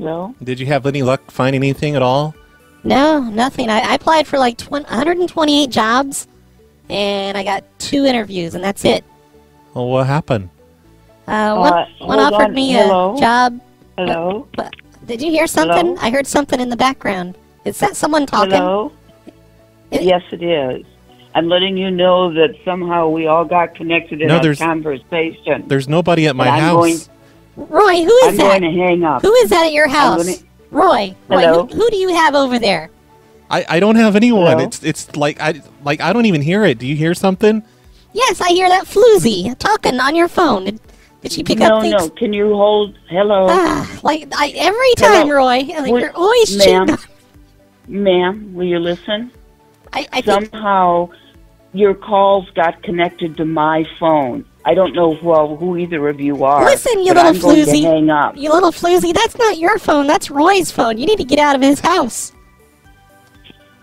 Hello? Did you have any luck finding anything at all? No, nothing. I, I applied for like 20, 128 jobs, and I got two interviews, and that's it. Well, what happened? Uh, one, Uh, one offered on. me Hello? a job. Hello? But did you hear something? Hello? I heard something in the background. Is that someone talking? Hello? It- Yes, it is. I'm letting you know that somehow we all got connected in No, our there's- conversation. There's nobody at my And I'm house. Going- Roy, who I'm is that? going to hang up. Who is that at your house? gonna- Roy, Roy Hello? who, who do you have over there? I, I don't have anyone. Hello? It's it's like I like I don't even hear it. Do you hear something? Yes, I hear that floozy talking on your phone. Did, did she pick no, up things? no. Can you hold? Hello? Ah, like I, every time, Hello? Roy, like Would- you're always ma'am? cheating. Ma'am, will you listen? I, I think Somehow your calls got connected to my phone. I don't know who, who either of you are. Listen, you but little I'm going floozy. to hang up. you little floozy. That's not your phone. That's Roy's phone. You need to get out of his house.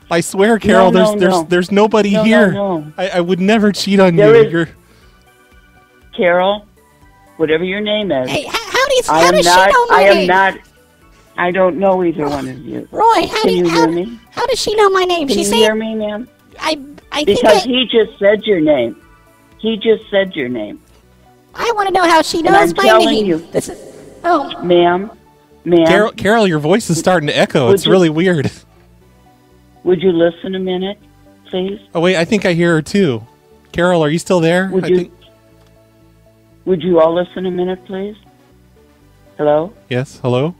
I swear, Carol, no, there's there's no. there's nobody No, no, here. no. I, I would never cheat on There you. is- You're Carol, whatever your name is. Hey, h- how, do you, I how am does not. she know my I am not. I don't know either one of you. Roy, how Can do you, you how, hear me? how does she know my name? Can She's you saying hear me, ma'am? I I think Because I, he just said your name. He just said your name, I want to know how she And knows I'm my telling name. you. This is oh ma'am. Ma'am, Carol. Carol, your voice is starting to echo. Would It's you- really weird. would you listen a minute, please? Oh wait, I think I hear her too. Carol, are you still there? Would I you? think Would you all listen a minute, please? Hello, yes. Hello,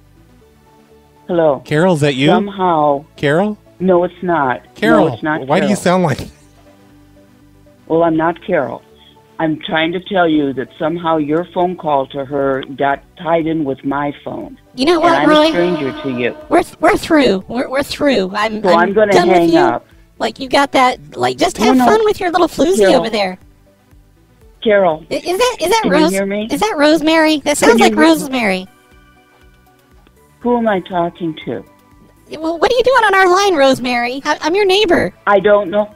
hello. Carol. Is that you? Somehow, Carol. no, it's not. Carol. no, it's not. Why do you sound like? Well, I'm not Carol. I'm trying to tell you that somehow your phone call to her got tied in with my phone, you know what, I'm Roy? a stranger to you. We're we're through. We're we're through. I'm So I'm, going to hang up. Like you got that. Like just have no. fun with your little floozy Carol. over there. Carol, Is that is that Can you hear me? Is that Rosemary? That sounds like hear me? Rosemary. who am I talking to? Well, what are you doing on our line, Rosemary? I, I'm your neighbor. I don't know.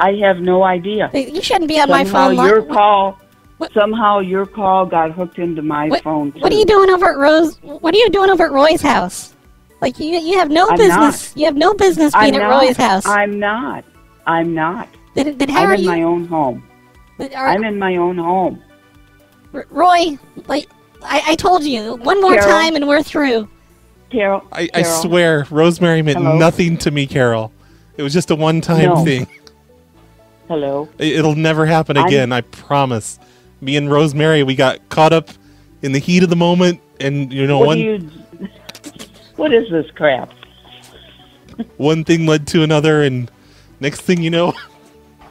I have no idea. You shouldn't be on my phone line. your What- call, what- somehow your call got hooked into my What, phone. what are you doing over at Rose? What are you doing over at Roy's house? Like you, you have no I'm business. You have no business I'm being at not. Roy's house. I'm not. I'm not. then, then how I'm are in you? my own home. but are- I'm in my own home. Roy, like I, I told you, one more Carol? time and we're through. Carol, I, I swear, Rosemary meant Hello? nothing to me, Carol. It was just a one-time No. thing. Hello. It- It'll never happen I'm- again. I promise. Me and Rosemary, we got caught up in the heat of the moment, and you know, What one you? What is this crap? one thing led to another, and next thing you know,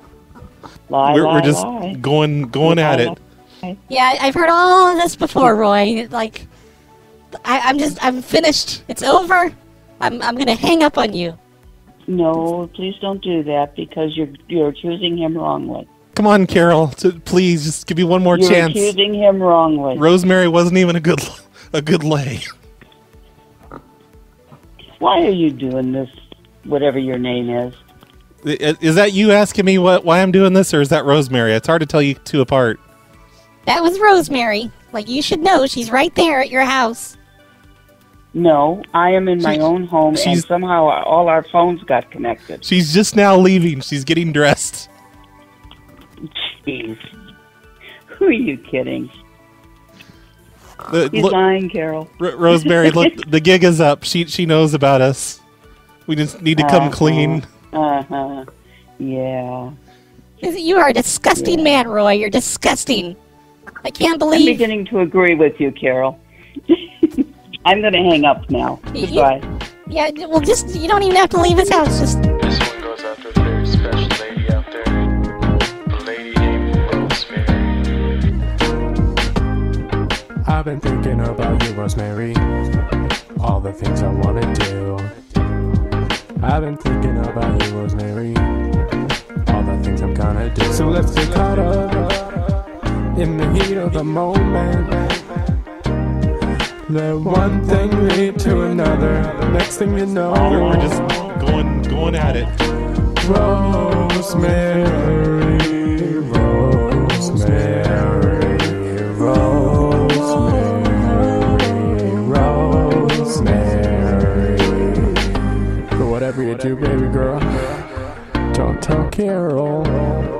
Lie, we're, lie, we're just lie. going going Lie, at lie. it. Yeah, I- I've heard all of this before, Roy. Like, I, I'm just, I'm finished. It's over. I'm, I'm gonna hang up on you. No, please don't do that because you're you're accusing him wrongly. Come on, Carol, to, please just give me one more You're chance. accusing him wrongly. Rosemary wasn't even a good a good lay. Why are you doing this? Whatever your name is. Is that you asking me what why I'm doing this, or is that Rosemary? It's hard to tell you two apart. That was Rosemary. Like, you should know, she's right there at your house. No, I am in my She- own home, and somehow all our phones got connected. She's just now leaving. She's getting dressed. Jeez, who are you kidding? The- He's look- lying, Carol. R- Rosemary, look, the gig is up. She she knows about us. We just need to come Uh-huh. clean. Uh huh. Yeah. You are a disgusting man, Roy. You're disgusting. I can't believe. I'm beginning to agree with you, Carol. I'm going to hang up now. You- Goodbye. Yeah, well, just you don't even have to leave his house. Just This one goes out to a very special lady out there. A lady named Rosemary. I've been thinking about you, Rosemary. All the things I wanna do. I've been thinking about you, Rosemary. All the things I'm gonna do. So let's get caught up in the heat of the moment. The one thing lead to another. Next thing you know, oh, We were just going going at it. Rosemary, Rosemary, Rosemary, Rosemary. For whatever you do, baby girl, don't tell Carol.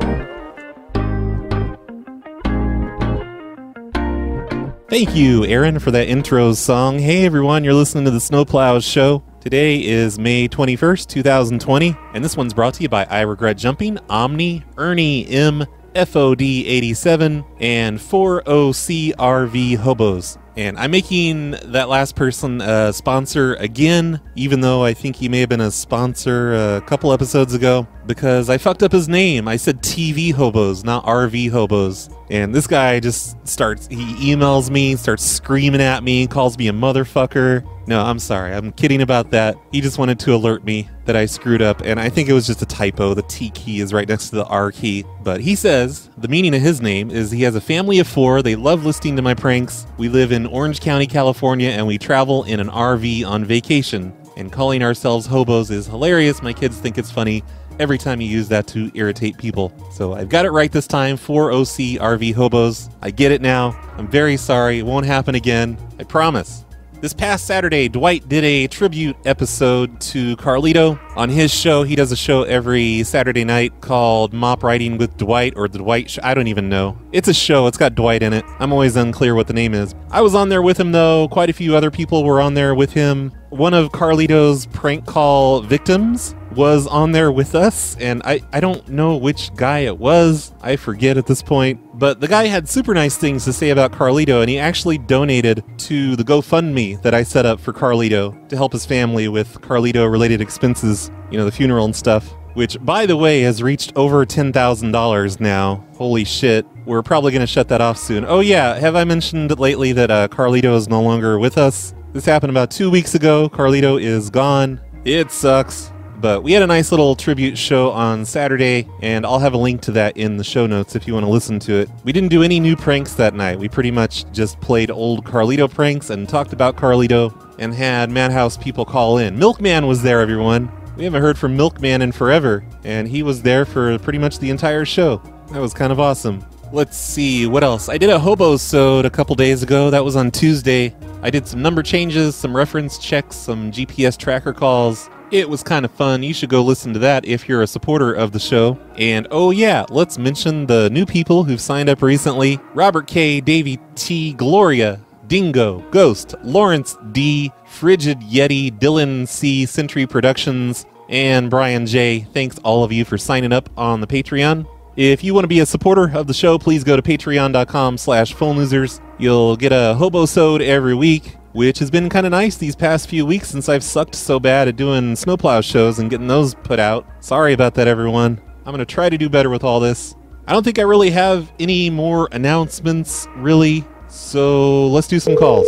Thank you, Aaron, for that intro song. Hey, everyone, you're listening to the Snowplows Show. Today is May 21st, 2020, and this one's brought to you by I Regret Jumping, Omni, Earnie M, FOD87, and 40CRV Hobos. And I'm making that last person a sponsor again, even though I think he may have been a sponsor a couple episodes ago, because I fucked up his name. I said TV Hobos, not RV Hobos. And this guy just starts, he emails me, starts screaming at me, calls me a motherfucker. No, I'm sorry. I'm kidding about that. He just wanted to alert me that I screwed up, and I think it was just a typo. The T key is right next to the R key. But he says the meaning of his name is he has a family of four. They love listening to my pranks. We live in Orange County, California, and we travel in an RV on vacation. And calling ourselves hobos is hilarious. My kids think it's funny every time you use that to irritate people. So I've got it right this time for OC RV Hobos. I get it now. I'm very sorry. It won't happen again. I promise. This past Saturday, Dwight did a tribute episode to Carlito. On his show, he does a show every Saturday night called Mop Riding with Dwight or The Dwight Show. I don't even know. It's a show, it's got Dwight in it. I'm always unclear what the name is. I was on there with him, though. Quite a few other people were on there with him. One of Carlito's prank call victims was on there with us, and I, I don't know which guy it was. I forget at this point. But the guy had super nice things to say about Carlito, and he actually donated to the GoFundMe that I set up for Carlito to help his family with Carlito related expenses, you know, the funeral and stuff. Which, by the way, has reached over $10,000 now. Holy shit. We're probably going to shut that off soon. Oh, yeah. Have I mentioned lately that uh, Carlito is no longer with us? This happened about two weeks ago. Carlito is gone. It sucks. But we had a nice little tribute show on Saturday, and I'll have a link to that in the show notes if you want to listen to it. We didn't do any new pranks that night. We pretty much just played old Carlito pranks and talked about Carlito and had Madhouse people call in. Milkman was there, everyone. We haven't heard from Milkman in forever, and he was there for pretty much the entire show. That was kind of awesome. Let's see, what else? I did a hobo sode a couple days ago. That was on Tuesday. I did some number changes, some reference checks, some GPS tracker calls. It was kind of fun. You should go listen to that if you're a supporter of the show. And oh, yeah, let's mention the new people who've signed up recently Robert K., Davey T., Gloria, Dingo, Ghost, Lawrence D., Frigid Yeti, Dylan C., Century Productions, and Brian J. Thanks all of you for signing up on the Patreon. If you want to be a supporter of the show, please go to patreon.com slash phone losers. You'll get a hobo sode every week, which has been kind of nice these past few weeks since I've sucked so bad at doing snowplow shows and getting those put out. Sorry about that, everyone. I'm going to try to do better with all this. I don't think I really have any more announcements, really. So let's do some calls.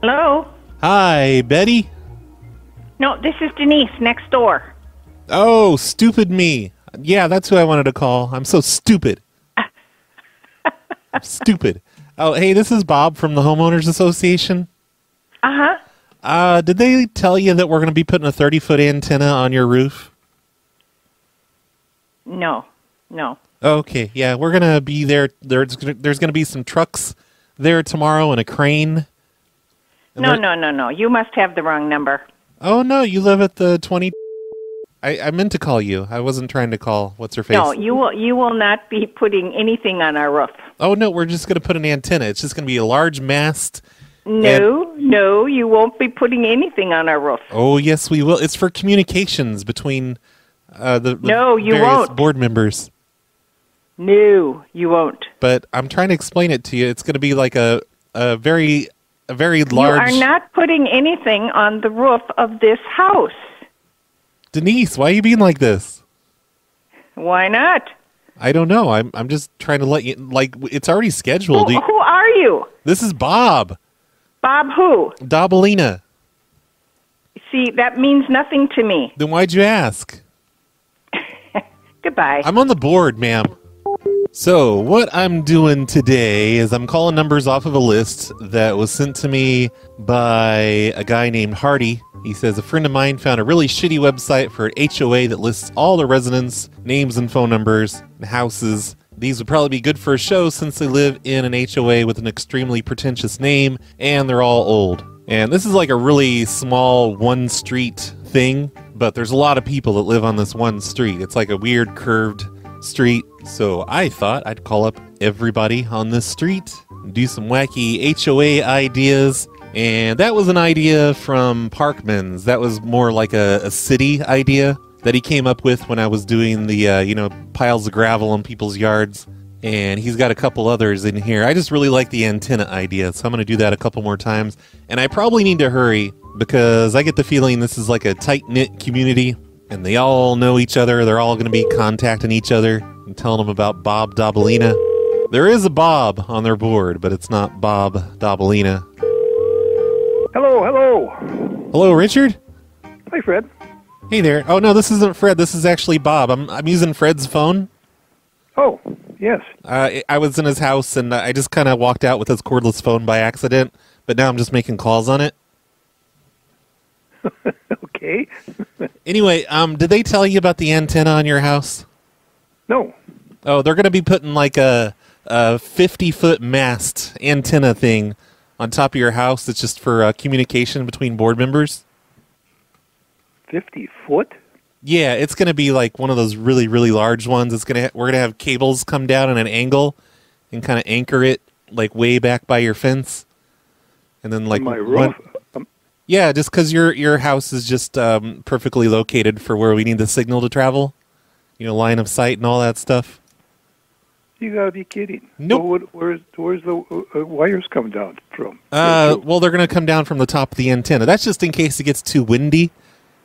Hello? Hi, Betty. No, this is Denise next door. Oh, stupid me. Yeah, that's who I wanted to call. I'm so stupid. Stupid. Oh, hey, this is Bob from the Homeowners Association. Uh huh. Uh, did they tell you that we're going to be putting a 30 foot antenna on your roof? No, no. Okay, yeah, we're going to be there. There's gonna, there's going to be some trucks there tomorrow and a crane. And No, no, no, no. You must have the wrong number. Oh, no, you live at the 20. I, I meant to call you. I wasn't trying to call. What's her face? No, you will. You will not be putting anything on our roof. Oh, no, we're just going to put an antenna. It's just going to be a large mast. No, no, you won't be putting anything on our roof. Oh, yes, we will. It's for communications between uh, the, the No, you won't. board members. No, you won't. But I'm trying to explain it to you. It's going to be like a a very a very large. You are not putting anything on the roof of this house. Denise, why are you being like this? Why not? I don't know. I'm I'm just trying to let you like it's already Who, scheduled. You- who are you? This is Bob Bob who? Dobalina. See, that means nothing to me. Then why'd you ask? Goodbye. I'm on the board, ma'am. So, what I'm doing today is I'm calling numbers off of a list that was sent to me by a guy named Hardy. He says a friend of mine found a really shitty website for an HOA that lists all the residents' names and phone numbers and houses. These would probably be good for a show since they live in an HOA with an extremely pretentious name and they're all old. And this is like a really small one street thing, but there's a lot of people that live on this one street. It's like a weird curved street. So I thought I'd call up everybody on the street, do some wacky HOA ideas. And that was an idea from Parkman's. That was more like a, a city idea that he came up with when I was doing the, uh, you know, piles of gravel in people's yards. And he's got a couple others in here. I just really like the antenna idea, so I'm going to do that a couple more times. And I probably need to hurry because I get the feeling this is like a tight knit community and they all know each other. They're all going to be contacting each other and telling them about Bob Dobalina. There is a Bob on their board, but it's not Bob Dobalina. Hello, hello. Hello, Richard? Hi, Fred. Hey there. Oh, no, this isn't Fred. This is actually Bob. I'm, I'm using Fred's phone. Oh, yes. Uh, I was in his house and I just kind of walked out with his cordless phone by accident, but now I'm just making calls on it. Okay. Anyway, um, did they tell you about the antenna on your house? No. Oh, they're going to be putting like a, a 50 foot mast antenna thing on top of your house that's just for uh, communication between board members. 50 foot? Yeah, it's going to be like one of those really, really large ones. It's going to ha- we're going to have cables come down at an angle and kind of anchor it like way back by your fence, and then like my roof. Um, yeah, just because your your house is just um, perfectly located for where we need the signal to travel, you know, line of sight and all that stuff. You gotta be kidding. Nope. So what, where's where's the uh, wires come down from? Uh, well, they're going to come down from the top of the antenna. That's just in case it gets too windy,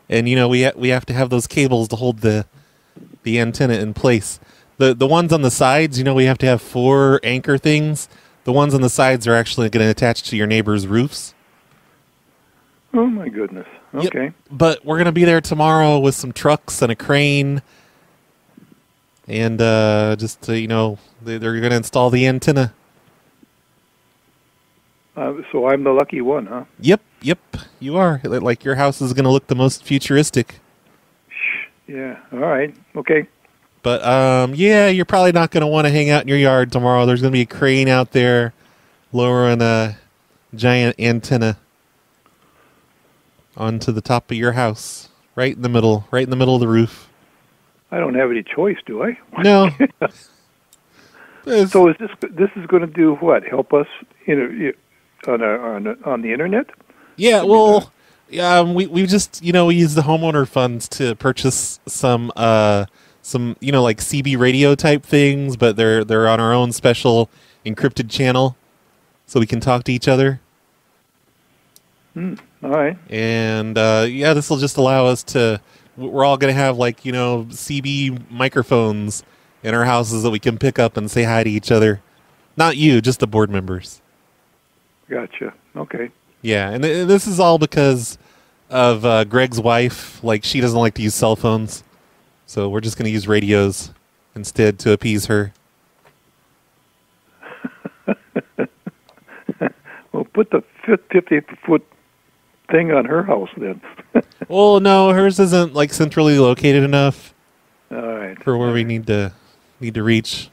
and you know we ha- we have to have those cables to hold the the antenna in place. The the ones on the sides, you know, we have to have four anchor things. The ones on the sides are actually going to attach to your neighbor's roofs. oh my goodness. Yep. Okay. But we're going to be there tomorrow with some trucks and a crane, and uh, just to, you know they, they're going to install the antenna. Uh, so I'm the lucky one, huh? Yep, yep, you are. Like your house is going to look the most futuristic. Yeah. All right. Okay. But um, yeah, you're probably not going to want to hang out in your yard tomorrow. There's going to be a crane out there lowering a giant antenna onto the top of your house, right in the middle, right in the middle of the roof. I don't have any choice, do I? No. So is this this is going to do what? Help us in a, on a, on a, on the internet? yeah, well, yeah, um, we we just you know we use the homeowner funds to purchase some uh some you know like CB radio type things, but they're they're on our own special encrypted channel, so we can talk to each other. All right. and uh, yeah, this will just allow us to. We're all going to have like you know CB microphones in our houses that we can pick up and say hi to each other. Not you, just the board members. Gotcha. Okay. Yeah, and th- this is all because of uh, Greg's wife. Like she doesn't like to use cell phones, so we're just going to use radios instead to appease her. Well, put the fif- 50 foot thing on her house then. Well, no, hers isn't like centrally located enough All right. for where we need to need to reach.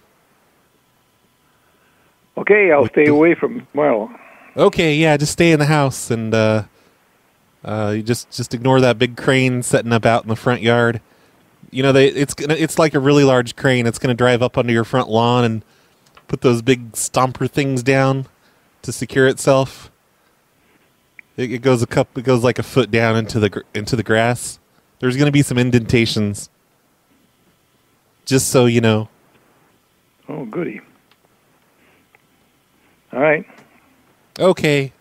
Okay, I'll With stay the- away from Marlo. Okay, yeah, just stay in the house and uh, uh, you just just ignore that big crane setting up out in the front yard. You know, they it's gonna it's like a really large crane. It's gonna drive up onto your front lawn and put those big stomper things down to secure itself. It, it goes a cup. It goes like a foot down into the gr- into the grass. There's gonna be some indentations. Just so you know. Oh, goody. All right. Okay,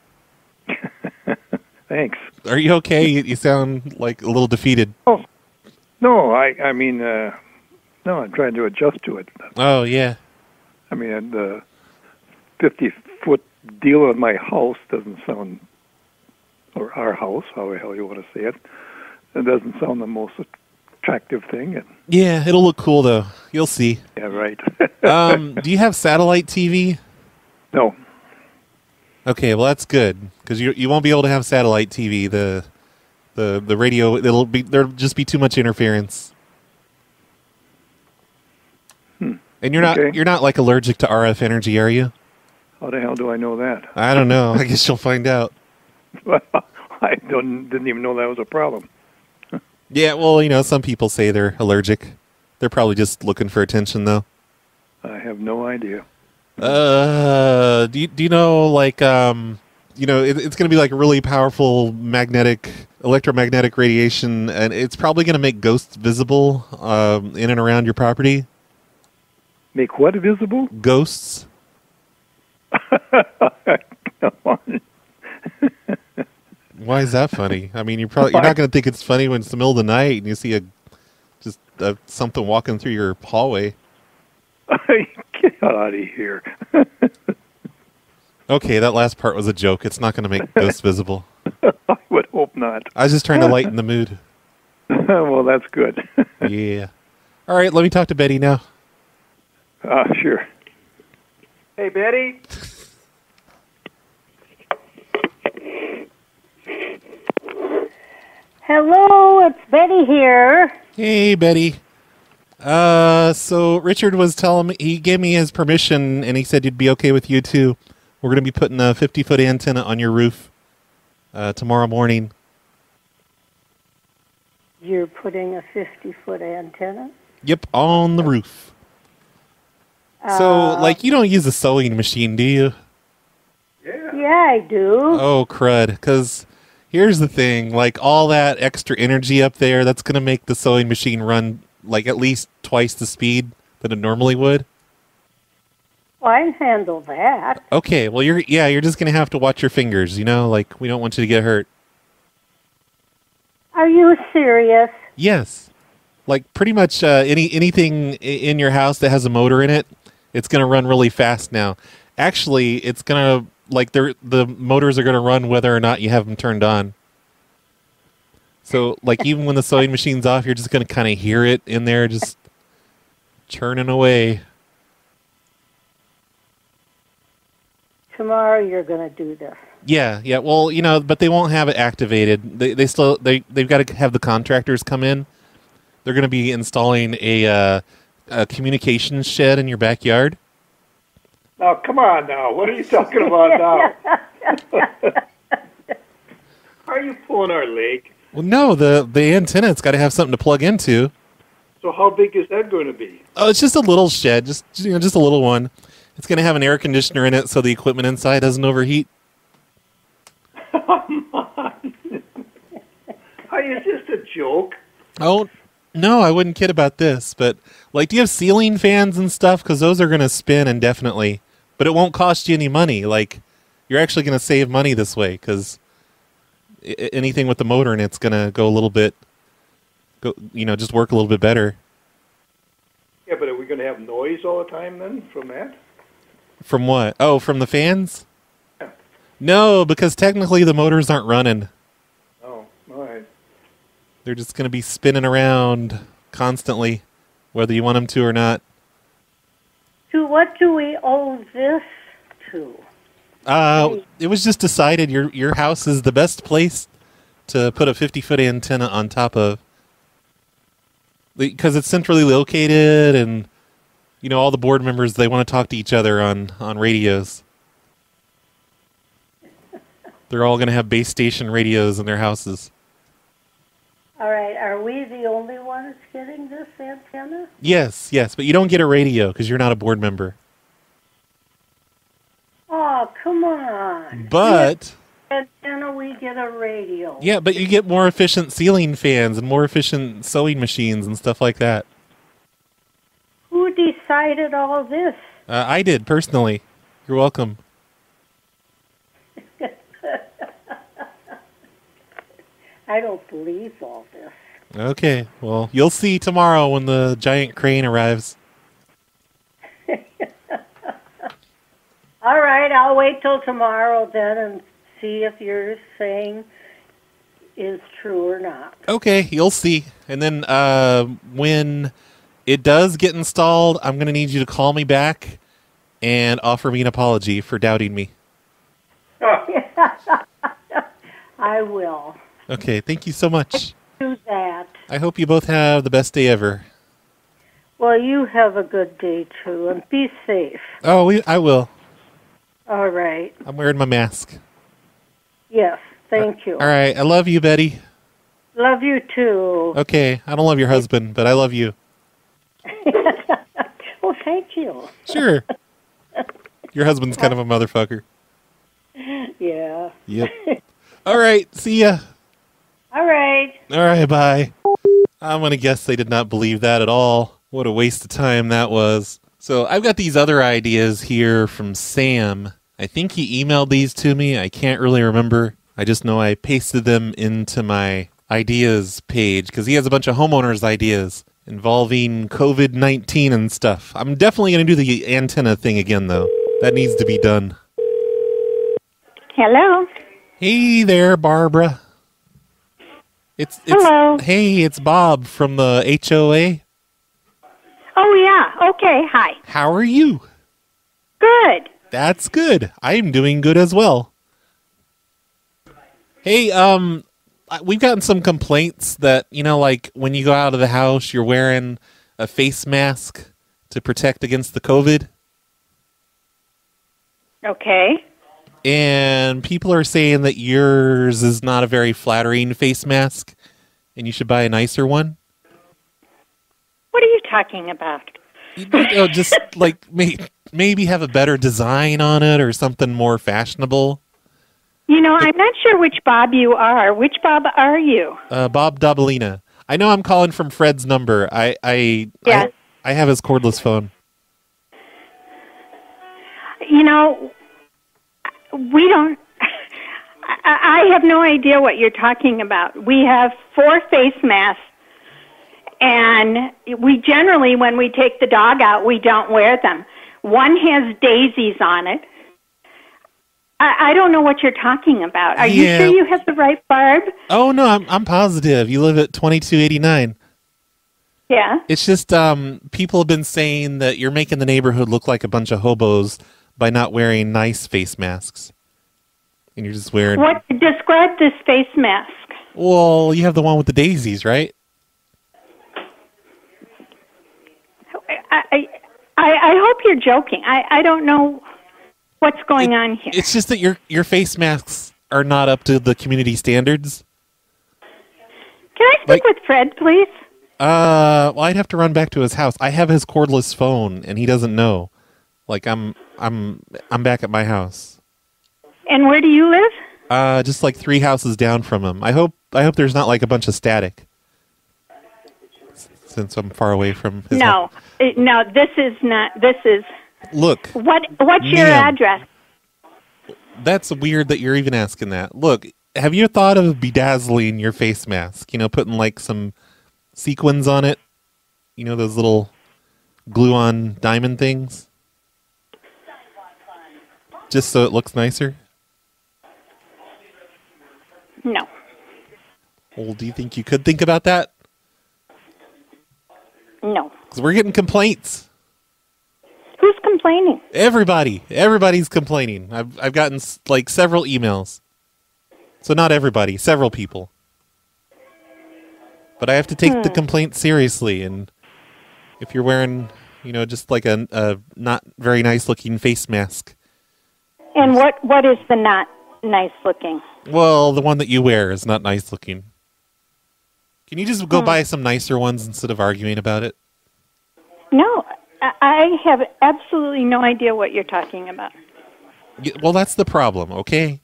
Thanks. are you okay? You, you sound like a little defeated. Oh, no, I I mean, uh, no, I'm trying to adjust to it. Oh yeah. I mean, the 50 foot deal of my house doesn't sound, or our house, however the hell you want to say it, it doesn't sound the most attractive thing. And, Yeah, it'll look cool though. You'll see. yeah, right. Um, do you have satellite TV? no. Okay, well that's good because you you won't be able to have satellite TV. The the the radio it'll be there'll just be too much interference. And you're not Okay. you're not like allergic to RF energy, are you? How the hell do I know that? I don't know. I guess you'll find out. I don't, didn't even know that was a problem. Yeah, well, you know, some people say they're allergic. They're probably just looking for attention, though. I have no idea. Uh, do you, do you know like um, you know, it, it's going to be like really powerful magnetic, electromagnetic radiation, and it's probably going to make ghosts visible um, in and around your property. Make what visible? Ghosts. Come on. Why is that funny? I mean, you're probably you're not going to think it's funny when it's the middle of the night and you see a just uh, something walking through your hallway. Get out of here. Okay, that last part was a joke. It's not going to make ghosts visible. I would hope not. I was just trying to lighten the mood. well, that's good. Yeah. All right, let me talk to Betty now. uh, sure. Hey, Betty. Hello, it's Betty here. Hey, Betty. Uh, so Richard was telling me he gave me his permission, and he said you'd be okay with you too. We're going to be putting a 50 foot antenna on your roof uh, tomorrow morning. You're putting a 50 foot antenna? Yep, on the roof. So, Uh, like, you don't use a sewing machine, do you? Yeah, I do. Oh, crud. Because here's the thing like, all that extra energy up there, that's going to make the sewing machine run, like, at least twice the speed that it normally would. Well, I can handle that. Okay, well, you're, yeah, you're just going to have to watch your fingers, you know? Like, we don't want you to get hurt. Are you serious? Yes. Like, pretty much uh, any anything in your house that has a motor in it, it's going to run really fast now. Actually, it's going to, like, they're, the motors are going to run whether or not you have them turned on. So, like, even when the sewing machine's off, you're just going to kind of hear it in there just churning away. Tomorrow you're going to do this. Yeah, yeah. Well, you know, but they won't have it activated. They they still they they've got to have the contractors come in. They're going to be installing a uh, a communications shed in your backyard. Now, come on now. What are you talking about now? are you pulling our leg? Well, no, the the antenna's got to have something to plug into. So how big is that going to be? Oh, it's just a little shed, just you know, just a little one. It's going to have an air conditioner in it, so the equipment inside doesn't overheat. Come Are you just a joke? Oh, no, I wouldn't kid about this. But like, do you have ceiling fans and stuff? Because those are going to spin indefinitely, but it won't cost you any money. Like, you're actually going to save money this way because anything with the motor in it's going to go a little bit, go you know, just work a little bit better. Yeah, but are we going to have noise all the time then from that? From what? Oh, from the fans? No, because technically the motors aren't running. Oh, all right. They're just going to be spinning around constantly, whether you want them to or not. To what do we owe this to? Uh, it was just decided your your house is the best place to put a 50 foot antenna on top of because it's centrally located and you know all the board members they want to talk to each other on on radios. They're all going to have base station radios in their houses. All right, are we the only ones getting this antenna? Yes, yes, but you don't get a radio because you're not a board member. Oh, come on. But Antenna, we get a radio. yeah, but you get more efficient ceiling fans and more efficient sewing machines and stuff like that. Who decided all this? Uh, I did personally. You're welcome. I don't believe all this. Okay, well, you'll see tomorrow when the giant crane arrives. All right, I'll wait till tomorrow then and see if your saying is true or not. Okay, you'll see. And then uh, when it does get installed, I'm going to need you to call me back and offer me an apology for doubting me. I will Okay, thank you so much. do that. I hope you both have the best day ever. Well, you have a good day too, and be safe. Oh, we, I will. All right. I'm wearing my mask. Yes, thank uh, you. All right, I love you, Betty. Love you too. Okay, I don't love your husband, but I love you. well, thank you. Sure. Your husband's kind of a motherfucker. Yeah. Yep. All right, see ya. All right. All right, bye. I'm going to guess they did not believe that at all. What a waste of time that was. So I've got these other ideas here from Sam. I think he emailed these to me. I can't really remember. I just know I pasted them into my ideas page because he has a bunch of homeowners' ideas involving COVID 19 and stuff. I'm definitely going to do the antenna thing again, though. That needs to be done. Hello. Hey there, Barbara. It's, it's Hello. Hey, it's Bob from the HOA. Oh yeah. Okay. Hi. How are you? Good. That's good. I'm doing good as well. Hey, um, we've gotten some complaints that you know, like when you go out of the house, you're wearing a face mask to protect against the COVID, Okay. And people are saying that yours is not a very flattering face mask, and you should buy a nicer one. What are you talking about? You know, just like may, maybe have a better design on it or something more fashionable. You know, I'm not sure which Bob you are. Which Bob are you? Uh, Bob Dobalina. I know I'm calling from Fred's number. I I, Yeah. I I have his cordless phone. You know, we don't. I have no idea what you're talking about. We have four face masks, and we generally, when we take the dog out, we don't wear them. One has daisies on it. I, I don't know what you're talking about. Are you sure you have the right Barb? Oh no, I'm I'm positive. You live at 2289. Yeah. It's just um people have been saying that you're making the neighborhood look like a bunch of hobos by not wearing nice face masks. And you're just wearing What describe this face mask? Well, you have the one with the daisies, right? I, I, I hope you're joking. I, I don't know what's going on here. It's just that your your face masks are not up to the community standards. Can I speak with Fred, please? Uh, well, I'd have to run back to his house. I have his cordless phone, and he doesn't know. Like I'm, I'm, I'm back at my house. And where do you live? Uh, just like three houses down from him. I hope, I hope there's not like a bunch of static. Since I'm far away from his No, Uh, no. This is not. This is. Look, what? What's your address? that's weird that you're even asking that. Look, have you thought of bedazzling your face mask? You know, putting like some sequins on it. You know, those little glue-on diamond things. Just so it looks nicer. No. Well, do you think you could think about that? No. Because we're getting complaints. Who's complaining? Everybody, everybody's complaining. I've I've gotten like several emails. So not everybody, several people. But I have to take the Hmm. complaint seriously, and if you're wearing, you know, just like a, a not very nice looking face mask, And what? What is the not nice looking? well, the one that you wear is not nice looking. Can you just go Hmm. buy some nicer ones instead of arguing about it? No, I, I have absolutely no idea what you're talking about. Y- Well, that's the problem, okay?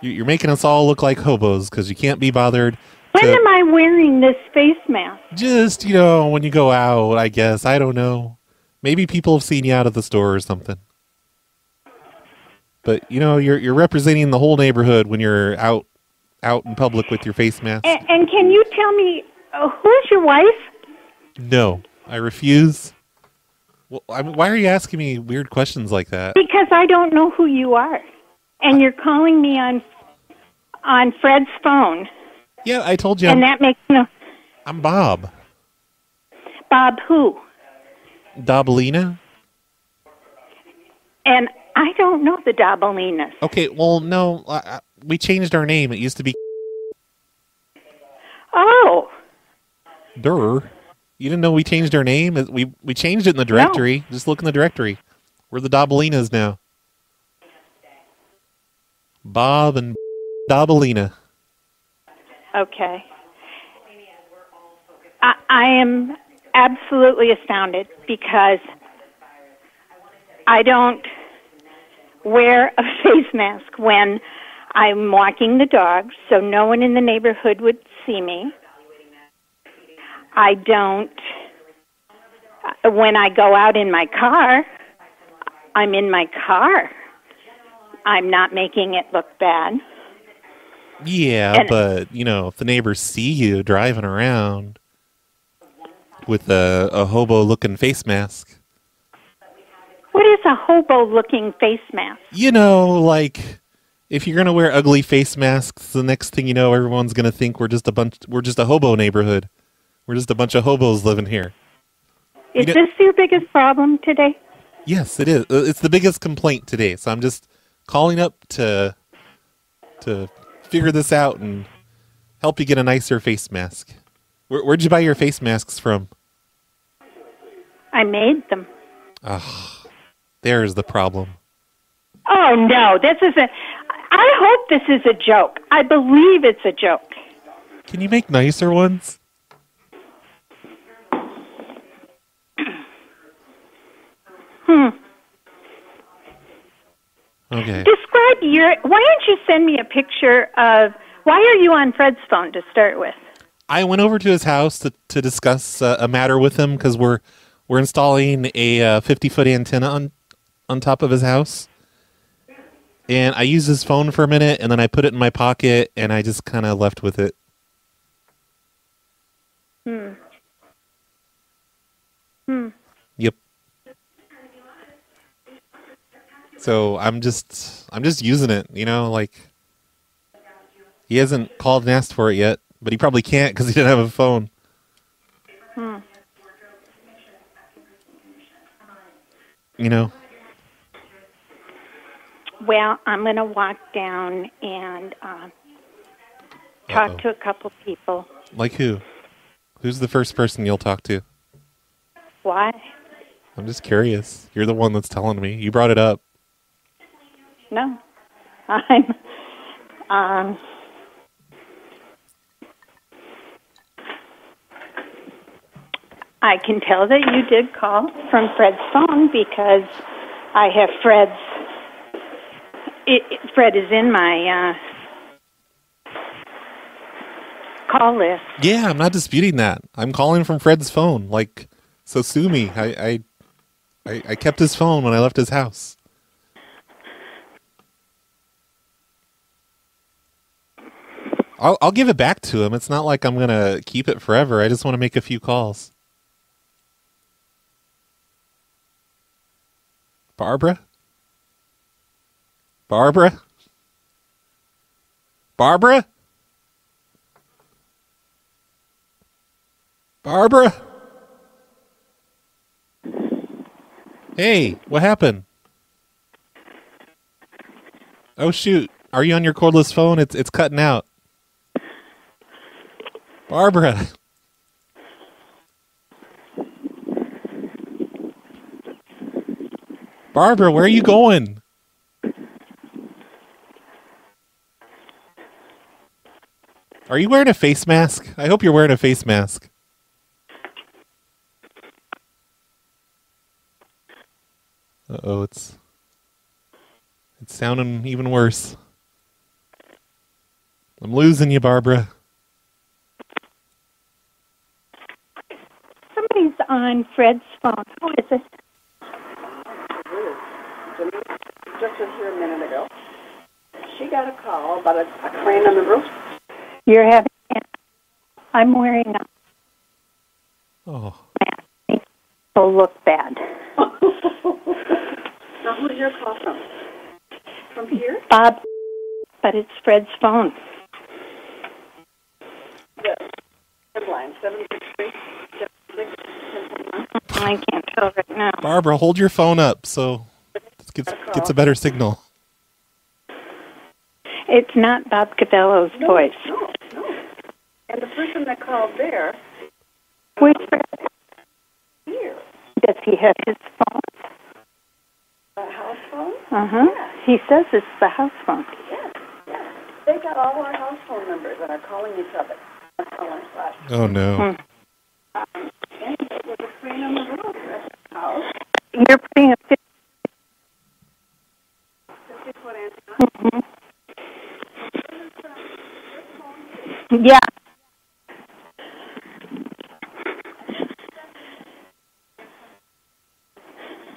You- You're making us all look like hobos because you can't be bothered. When am I wearing this face mask? Just, you know, when you go out, I guess. I don't know. Maybe people have seen you out of the store or something. But, you know, you're you're representing the whole neighborhood when you're out out in public with your face mask. And, and can you tell me uh, who's your wife? No, I refuse. Well, I mean, why are you asking me weird questions like that? Because I don't know who you are, and you're calling me on on Fred's phone, Yeah, I told you and I'm, that makes no. I'm Bob. Bob, who? Dobalina? And I don't know the Dobalinas. Okay, well, no, I, I, we changed our name. It used to be Oh, Durr. You didn't know we changed our name? We we changed it in the directory. Just look in the directory. We're the Dobalinas now. Bob and Dobalina. okay. I am absolutely astounded because I don't wear a face mask when I'm walking the dogs, so no one in the neighborhood would see me. I don't, uh, when I go out in my car, I'm in my car. I'm not making it look bad. Yeah, And- but you know, if the neighbors see you driving around with a, a hobo-looking face mask, What is a hobo looking face mask? you know, like if you're gonna wear ugly face masks, the next thing you know, everyone's gonna think we're just a bunch, we're just a hobo neighborhood. We're just a bunch of hobos living here. Is You know- this your biggest problem today? Yes, it is. Uh, It's the biggest complaint today. So I'm just calling up to to figure this out and help you get a nicer face mask. Where, where'd you buy your face masks from? I made them. Ugh, there's the problem. Oh no, this is a. I hope this is a joke. I believe it's a joke. Can you make nicer ones? Hmm. Okay. Describe your. Why don't you send me a picture of? Why are you on Fred's phone to start with? I went over to his house to to discuss uh, a matter with him because we're we're installing a uh, 50 foot antenna on on top of his house. And I used his phone for a minute, and then I put it in my pocket, and I just kind of left with it. Hmm. Hmm. Yep. So I'm just I'm just using it, you know, like he hasn't called and asked for it yet, but he probably can't because he didn't have a phone. Hmm. You know. Well, I'm going to walk down and uh, talk Uh-oh. to a couple people. Like who? Who's the first person you'll talk to? Why? I'm just curious. You're the one that's telling me. You brought it up. No, I'm. Um, I can tell that you did call from Fred's phone because I have Fred's. It, it- Fred is in my uh, call list. Yeah, I'm not disputing that. I'm calling from Fred's phone. Like, so sue me. I, I, I, I kept his phone when I left his house. I'll, I'll give it back to him. It's not like I'm gonna keep it forever. I just want to make a few calls. Barbara. Barbara. Barbara. Barbara. Hey, what happened? Oh shoot. Are you on your cordless phone? It's it's cutting out. Barbara. Barbara, where are you going? Are you wearing a face mask? I hope you're wearing a face mask. Uh oh, it's it's sounding even worse. I'm losing you, Barbara. Somebody's on Fred's phone. Who is it? just was here a minute ago. She got a call about a, a crane on the roof. You're having. I'm wearing a. Oh. Will look bad. Now, who did your call from? From here? Bob, but it's Fred's phone. The headline, 763 I can't tell right now. Barbara, hold your phone up so it gets gets a better signal. It's not Bob Cavello's voice. No, no. And the person that called there, Where's Fred? here, Does he have his phone? a house phone? Uh huh. He says it's the house phone. Yes, yes. They got all our house phone numbers and are calling each other. That's how I thought. Oh no. Hmm. Um, anyway, there's a crane on the roof at the house. You're putting a fif- 50 foot antenna. Mhm. Yeah.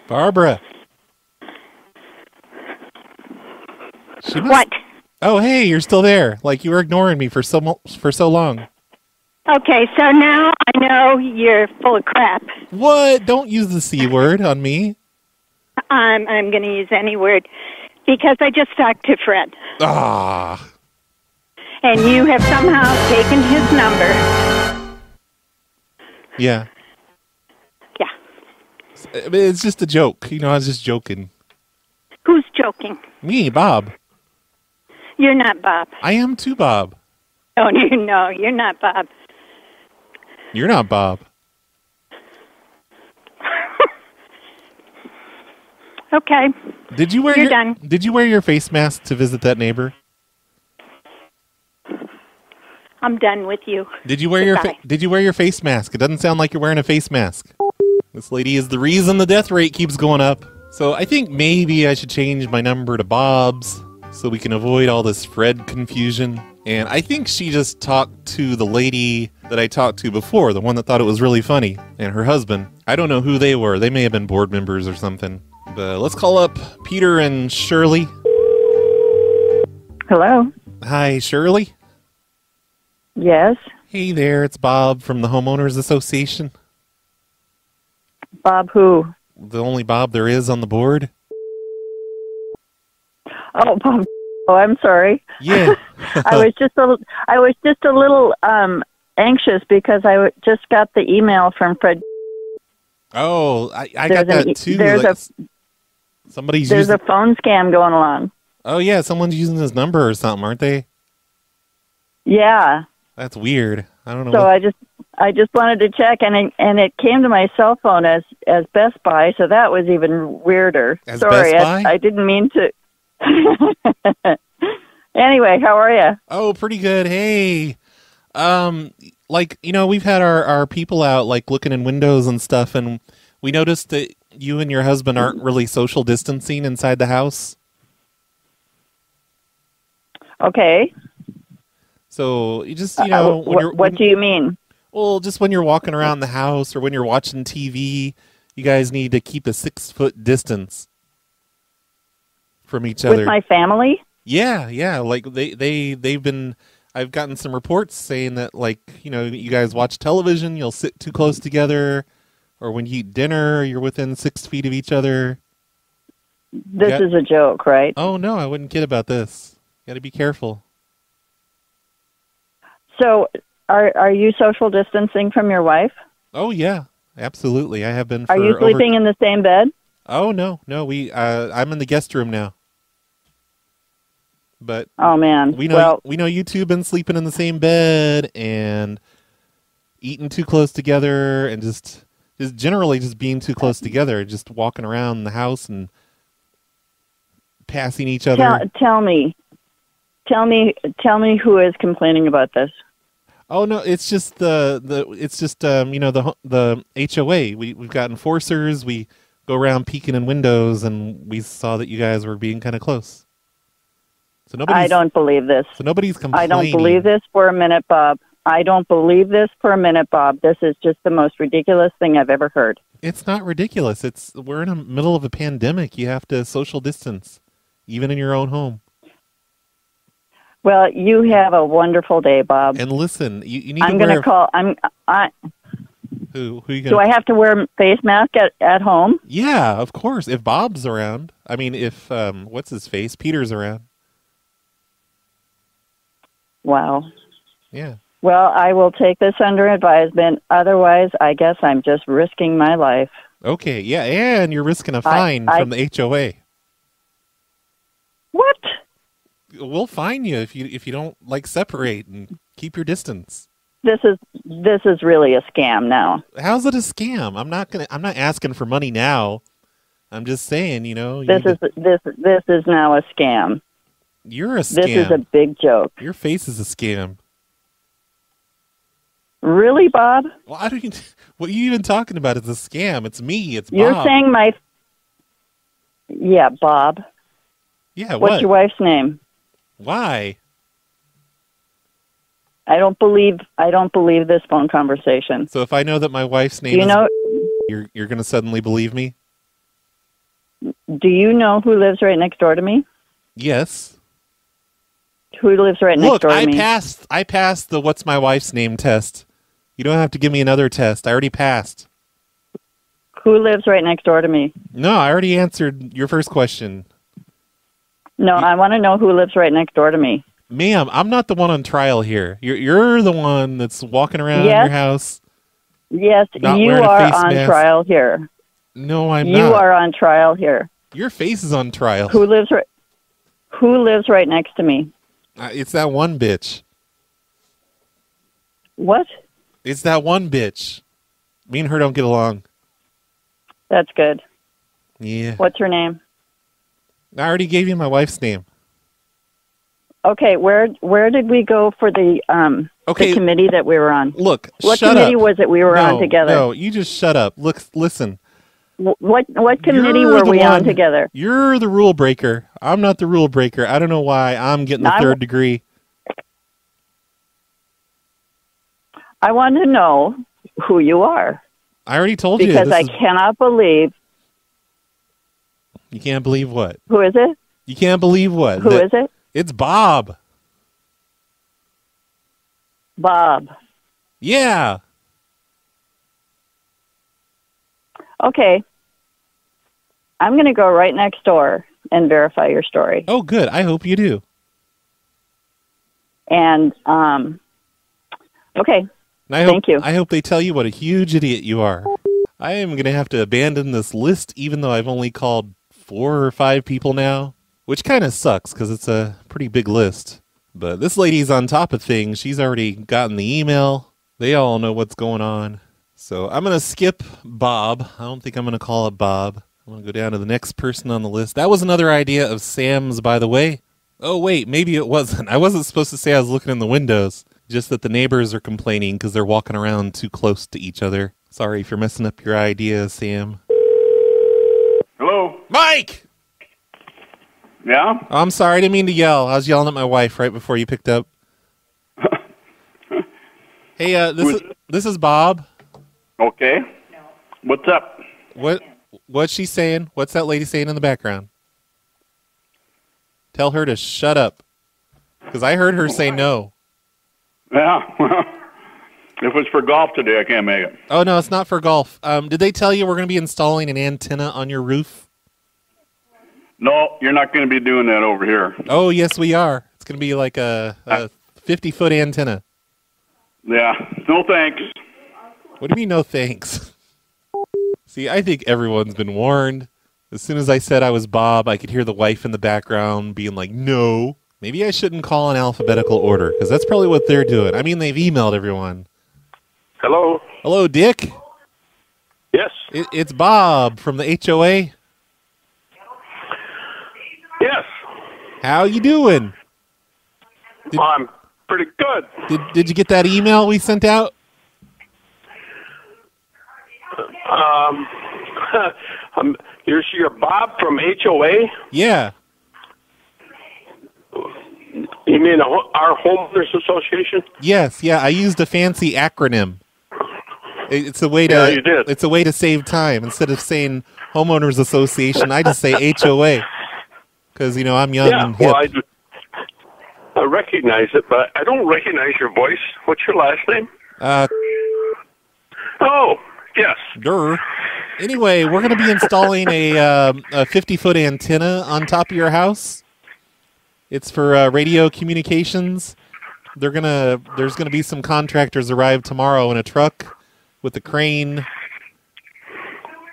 Barbara. She must- What? Oh, hey, you're still there. Like you were ignoring me for so for so long. Okay, so now I know you're full of crap. What? Don't use the c word on me. I'm I'm going to use any word because I just talked to Fred, Ah, and you have somehow taken his number. yeah. Yeah. I mean, It's just a joke. You know, I was just joking. Who's joking? Me, Bob. You're not Bob. I am too, Bob. Oh, you no, you're not Bob. You're not Bob. Okay. Did you wear You're your done. Did you wear your face mask to visit that neighbor? I'm done with you. Did you wear your fa- Did you wear your face mask? It doesn't sound like you're wearing a face mask. This lady is the reason the death rate keeps going up. So I think maybe I should change my number to Bob's so we can avoid all this Fred confusion. And I think she just talked to the lady that I talked to before, the one that thought it was really funny, and her husband. I don't know who they were. They may have been board members or something. But let's call up Peter and Shirley. Hello. Hi, Shirley. Yes, Hey there, it's Bob from the Homeowners Association. Bob. Who? The only Bob there is on the board. Oh, Bob. Oh, I'm sorry. Yeah. I was just a, I was just a little um anxious because I just got the email from Fred. Oh, I, I got an that too. there's like, a- somebody's There's using. a phone scam going along. oh yeah, someone's using his number or something, aren't they? Yeah. That's weird. I don't know. So what- I just I just wanted to check, and it, and it came to my cell phone as as Best Buy, so that was even weirder. As Sorry, I, I didn't mean to. anyway, how are you? Oh, pretty good. Hey, um, like you know, we've had our our people out like looking in windows and stuff, and we noticed that you and your husband aren't really social distancing inside the house. Okay. So you just you Uh, know wh- when you're what when- do you mean? Well, just when you're walking around the house or when you're watching TV, you guys need to keep a six foot distance from each other. With my family? yeah, yeah. Like they they they've been. I've gotten some reports saying that like you know you guys watch television, you'll sit too close together, or when you eat dinner, you're within six feet of each other. This is a joke, right? Oh no, I wouldn't kid about this. Got to be careful. So, are are you social distancing from your wife? Oh yeah, absolutely. I have been. Are you over- sleeping in the same bed? Oh no, no. We uh, I'm in the guest room now. But Oh man. we know well, we know you two been sleeping in the same bed and eating too close together and just just generally just being too close together, just walking around the house and passing each other. tell tell me, tell me, tell me who is complaining about this. Oh no, it's just the the it's just um you know the the HOA. We we've got enforcers. We go around peeking in windows, and we saw that you guys were being kind of close. So nobody's I don't believe this. so nobody's complaining. I don't believe this for a minute, Bob. I don't believe this for a minute, Bob. This is just the most ridiculous thing I've ever heard. It's not ridiculous. It's we're in the middle of a pandemic. You have to social distance, even in your own home. Well, you have a wonderful day, Bob. And listen, you, you need I'm to going to call. I'm. I who who you do. I have to wear face mask at at home. Yeah, of course. If Bob's around, I mean, if um, what's his face, Peter's around. Wow. Yeah. Well, I will take this under advisement. Otherwise, I guess I'm just risking my life. Okay. Yeah, and you're risking a fine I- from the HOA. What? We'll fine you if you if you don't like separate and keep your distance. This is this is really a scam now. How's it a scam? I'm not gonna. I'm not asking for money now. I'm just saying, you know, you This is to- this this is now a scam. you're a scam. This is a big joke. Your face is a scam. Really, Bob? Well, I don't. Even, what are you even talking about? It's a scam. It's me. It's You're saying my. Yeah, Bob. yeah. What's what? your wife's name? Why? I don't believe. I don't believe this phone conversation. So if I know that my wife's name you is, know? you're you're gonna suddenly believe me? Do you know who lives right next door to me? Yes. Who lives right next Look, door to I me? passed. I passed the "What's my wife's name?" test. You don't have to give me another test. I already passed. Who lives right next door to me? No, I already answered your first question, No, I want to know who lives right next door to me. ma'am. I'm not the one on trial here. You're you're the one that's walking around Yes. your house. Yes, you are on mask. trial here. No, I'm you not. You are on trial here. Your face is on trial. Who lives right? Who lives right next to me? Uh, It's that one bitch. What? It's that one bitch. Me and her don't get along. That's good. Yeah. What's her name? I already gave you my wife's name. Okay, where where did we go for the um Okay. the committee that we were on? Look, what committee up. was it we were on together? No, you just shut up. Look, listen. What what committee You're were we on together? You're the rule breaker. I'm not the rule breaker. I don't know why I'm getting the I- third degree. I want to know who you are I already told you. because I is- cannot believe you can't believe what? who is it? You can't believe what? Who That- is it? It's Bob. Bob. Yeah. Okay. I'm going to go right next door and verify your story. Oh, good. I hope you do. And um okay. And I hope, Thank you. I hope they tell you what a huge idiot you are. I am going to have to abandon this list, even though I've only called four or five people now, which kind of sucks because it's a pretty big list. But this lady's on top of things. She's already gotten the email. They all know what's going on. So I'm going to skip Bob. I don't think I'm going to call it Bob. I'm going to go down to the next person on the list. That was another idea of Sam's, by the way. Oh, wait, maybe it wasn't. I wasn't supposed to say I was looking in the windows. Just that the neighbors are complaining because they're walking around too close to each other. Sorry for messing up your idea, Sam. Mike! Yeah? I'm sorry, I didn't mean to yell. I was yelling at my wife right before you picked up. hey, uh, this is this is Bob. Okay. What's up? What what's she saying? What's that lady saying in the background? Tell her to shut up. Because I heard her say no. Yeah. if it's for golf today, I can't make it. Oh no, it's not for golf. Um, did they tell you we're going to be installing an antenna on your roof? No, you're not going to be doing that over here. Oh yes, we are. It's going to be like a, a uh, fifty foot antenna. Yeah. No thanks. What do you mean, no thanks? See, I think everyone's been warned. As soon as I said I was Bob, I could hear the wife in the background being like, no. Maybe I shouldn't call in alphabetical order, because that's probably what they're doing. I mean, they've emailed everyone. Hello. Hello, Dick. Yes. It, it's Bob from the HOA. Yes. How you doing? I'm pretty good. Did Did you get that email we sent out? Um, um you're you're Bob from HOA. Yeah. You mean our homeowners association? Yes. Yeah. I used a fancy acronym. It's a way to. Yeah, you did. It's a way to save time. Instead of saying homeowners association, I just say HOA. Because you know I'm young yeah. Well, I, I recognize it, but I don't recognize your voice. What's your last name? Uh, Oh, yes. Durr. Anyway, we're going to be installing a um a 50 foot antenna on top of your house. It's for uh, radio communications. They're gonna. There's gonna be some contractors arrive tomorrow in a truck with a crane.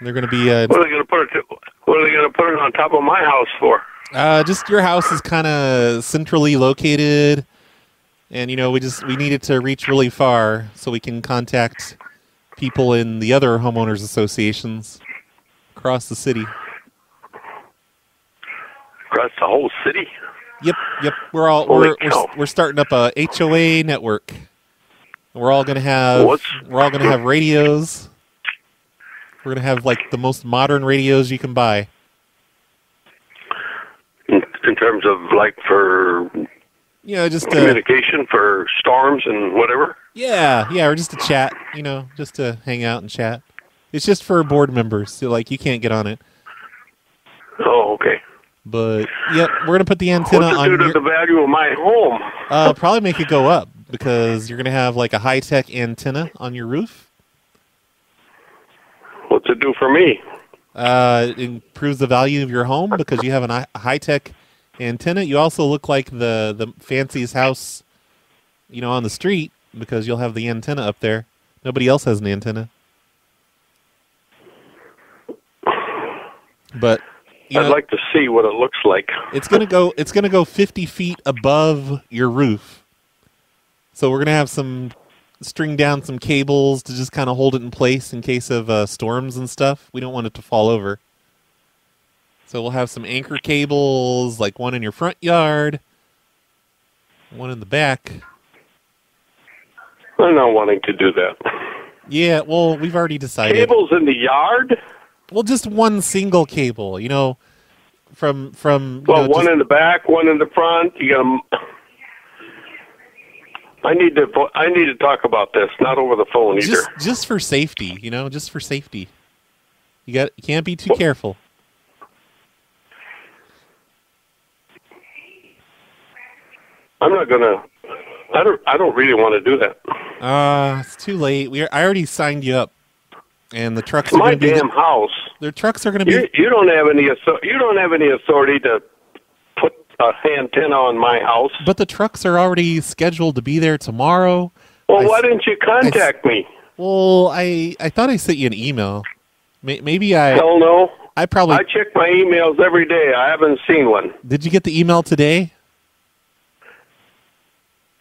They're gonna be uh, What are they going to put it? To, what are they going to put it on top of my house for? Uh, just your house is kind of centrally located, and you know we just we need it to reach really far so we can contact people in the other homeowners associations across the city. Across the whole city. Yep, yep. We're all Holy we're, we're we're starting up a HOA network. We're all gonna have What's- we're all gonna have radios. We're gonna have like the most modern radios you can buy. In, terms of like for You know, just to communication for storms and whatever. yeah, yeah, or just to chat. You know, just to hang out and chat. It's just for board members. So like you can't get on it. Oh, okay. But yep, we're gonna put the antenna What's it on your, the value of my home? uh, probably make it go up because you're gonna have like a high tech antenna on your roof. What's it do for me? Uh, it improves the value of your home because you have a high tech antenna. You also look like the the fanciest house, you know, on the street because you'll have the antenna up there. Nobody else has an antenna. But I'd know, like to see what it looks like. it's gonna go. It's gonna go 50 feet above your roof. So we're gonna have some string down some cables to just kind of hold it in place in case of uh, storms and stuff. We don't want it to fall over. So we'll have some anchor cables, like one in your front yard, one in the back. I'm not wanting to do that. Yeah, well, we've already decided. Cables in the yard? Well, just one single cable, you know, from from. Well, know, one just- in the back, one in the front. You got I need to. I need to talk about this, not over the phone either. just just for safety, you know, just for safety. You got you can't be too careful. I'm not gonna. I don't. I don't really want to do that. Uh, it's too late. We are, I already signed you up, and the trucks are my going to be. damn house. Their trucks are going to You, be. you don't have any. You don't have any authority to put a antenna on my house. But the trucks are already scheduled to be there tomorrow. Well, I why didn't you contact me? Well, I I thought I sent you an email. May- Maybe I. Hell no. I probably I check my emails every day. I haven't seen one. did. You get the email today?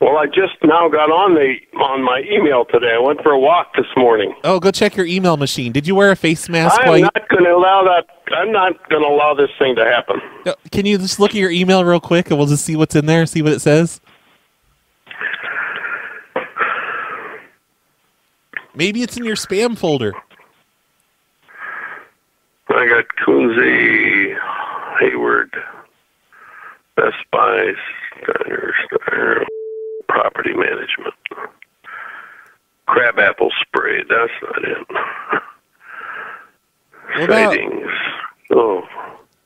Well, I just now got on the on my email today. I went for a walk this morning. Oh, go check your email machine. Did you wear a face mask? I while am you, not going to allow that. I'm not going to allow this thing to happen. Uh, can you just look at your email real quick, and we'll just see what's in there, see what it says. Maybe it's in your spam folder. I got Coonsey, Hayward, Best Buy, Steiner, Steiner, Property Management, Crabapple Spray. That's not it. What about- Sightings. Oh,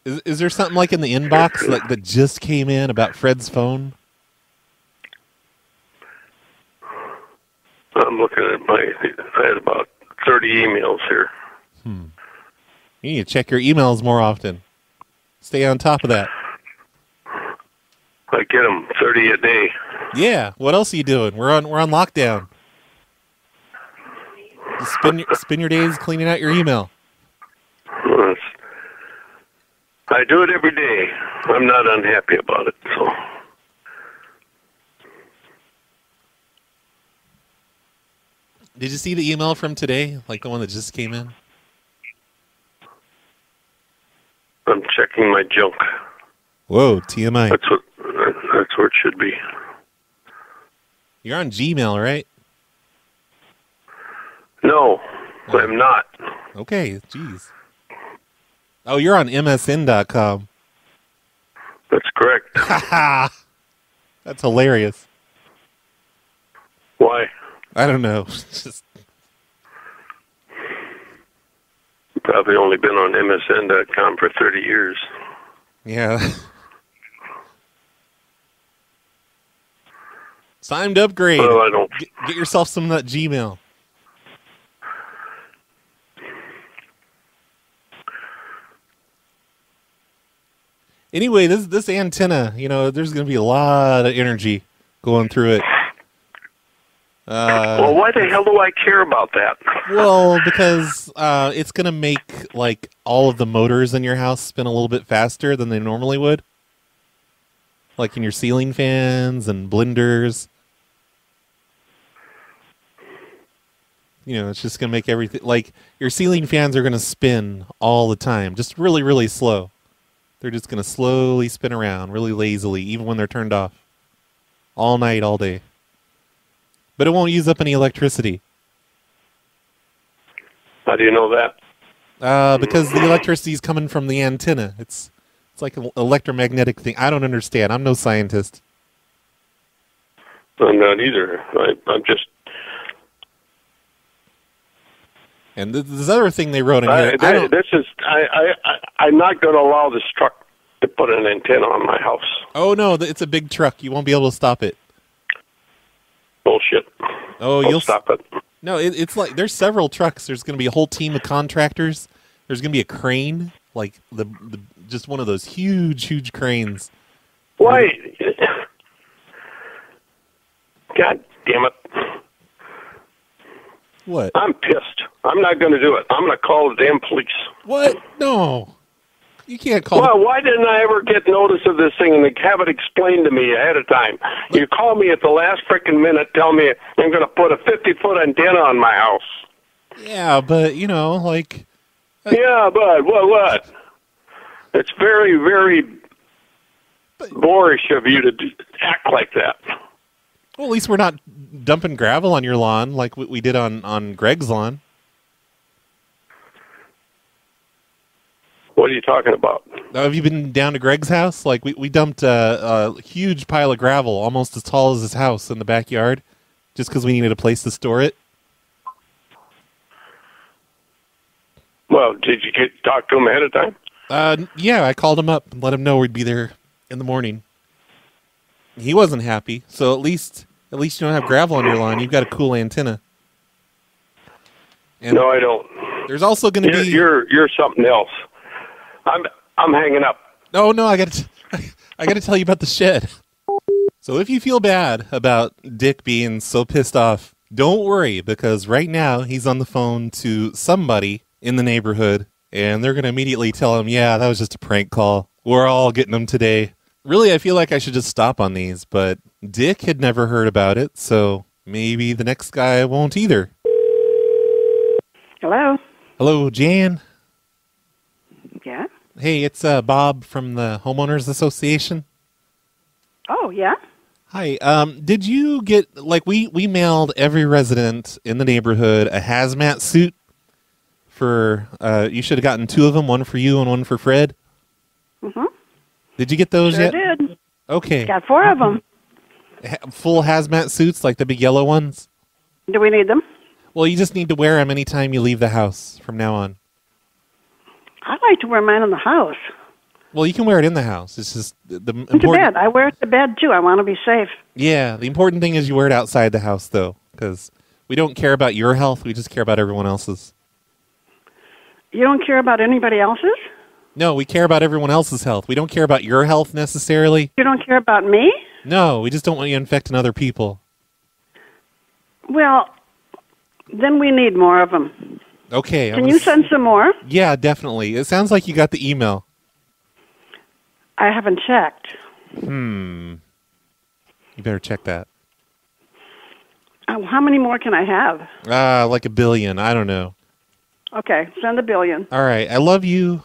Is, is there something like in the inbox like that just came in about Fred's phone? I'm looking at my. I had about 30 emails here. Hmm. You need to check your emails more often. Stay on top of that. I get them 30 a day. Yeah. What else are you doing? We're on we're on lockdown. Just spend your, spend your days cleaning out your email. I do it every day. I'm not unhappy about it. So Did you see the email from today, like the one that just came in? I'm checking my junk. Whoa, TMI. That's what. That's where it should be. You're on Gmail, right? No, oh. I'm not. Okay, jeez. Oh, you're on MSN.com. That's correct. That's hilarious. Why? I don't know. Just Probably only been on MSN.com for 30 years. yeah. It's time to upgrade. Well, I don't. Get, get yourself some of that Gmail. Anyway, this this antenna, you know, there's going to be a lot of energy going through it. Uh, well, why the hell do I care about that? well, because uh, it's going to make like all of the motors in your house spin a little bit faster than they normally would, like in your ceiling fans and blenders. You know, it's just going to make everything like your ceiling fans are going to spin all the time, just really, really slow. They're just going to slowly spin around, really lazily, even when they're turned off, all night, all day. but it won't use up any electricity. How do you know that? Uh, because the electricity is coming from the antenna. It's it's like an electromagnetic thing. I don't understand. I'm no scientist. I'm not either. I, I'm just. And th- this other thing they wrote in I, here, I th- this is. I, I, I. I'm not going to allow this truck to put an antenna on my house. oh no, it's a big truck. You won't be able to stop it. Bullshit. Oh, I'll you'll stop it. No, it, it's like there's several trucks. There's going to be a whole team of contractors. There's going to be a crane, like the, the just one of those huge, huge cranes. Why? God damn it! What? I'm pissed. I'm not going to do it. I'm going to call the damn police. What? No, you can't call. Well, why didn't I ever get notice of this thing and have it explained to me ahead of time? You call me at the last freaking minute, tell me I'm going to put a 50 foot antenna on my house. Yeah, but you know, like uh, Yeah, but what? What? It's very, very boorish of you to act like that. well, at least we're not dumping gravel on your lawn like we, we did on on Greg's lawn. What are you talking about? Have you been down to Greg's house? Like we we dumped uh, a huge pile of gravel, almost as tall as his house, in the backyard, just because we needed a place to store it. Well, did you get talk to him ahead of time? Uh, yeah, I called him up and let him know we'd be there in the morning. He wasn't happy, so at least at least you don't have gravel on your lawn. You've got a cool antenna. And no, I don't. There's also going to be. you're you're something else. I'm I'm hanging up. No, no, I got to. I got to tell you about the shed. So if you feel bad about Dick being so pissed off, don't worry because right now he's on the phone to somebody in the neighborhood and they're going to immediately tell him, "Yeah, that was just a prank call. We're all getting them today." Really, I feel like I should just stop on these, but Dick had never heard about it, so maybe the next guy won't either. Hello. Hello, Jan. Yeah. Hey, it's uh, Bob from the Homeowners Association. Oh, yeah. Hi. Um, did you get like we we mailed every resident in the neighborhood a hazmat suit for uh you should have gotten two of them, one for you and one for Fred. Mhm. Did you get those Sure yet? did. Okay. Got four of them. Full hazmat suits like the big yellow ones? Do we need them? Well, you just need to wear them anytime you leave the house from now on. I like to wear mine in the house. Well, you can wear it in the house. It's just the the To bed. I wear it to bed too. I want to be safe. Yeah, the important thing is you wear it outside the house though cuz we don't care about your health, we just care about everyone else's. You don't care about anybody else's? No, we care about everyone else's health. We don't care about your health necessarily. You don't care about me? No, we just don't want you infecting other people. Well, then we need more of them. Okay. Can you send some more? Yeah, definitely. It sounds like you got the email. I haven't checked. Hmm. You better check that. Uh, how many more can I have? Ah, like a billion. I don't know. Okay, send a billion. All right. I love you.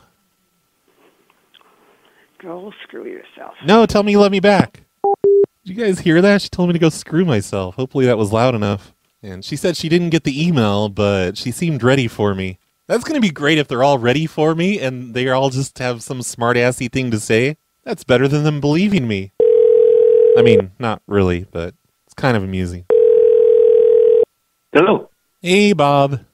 Go screw yourself. No, tell me you love me back. Did you guys hear that? She told me to go screw myself. Hopefully that was loud enough. And she said she didn't get the email, but she seemed ready for me. That's going to be great if they're all ready for me and they all just have some smart assy thing to say. That's better than them believing me. I mean, not really, but it's kind of amusing. Hello. Hey, Bob.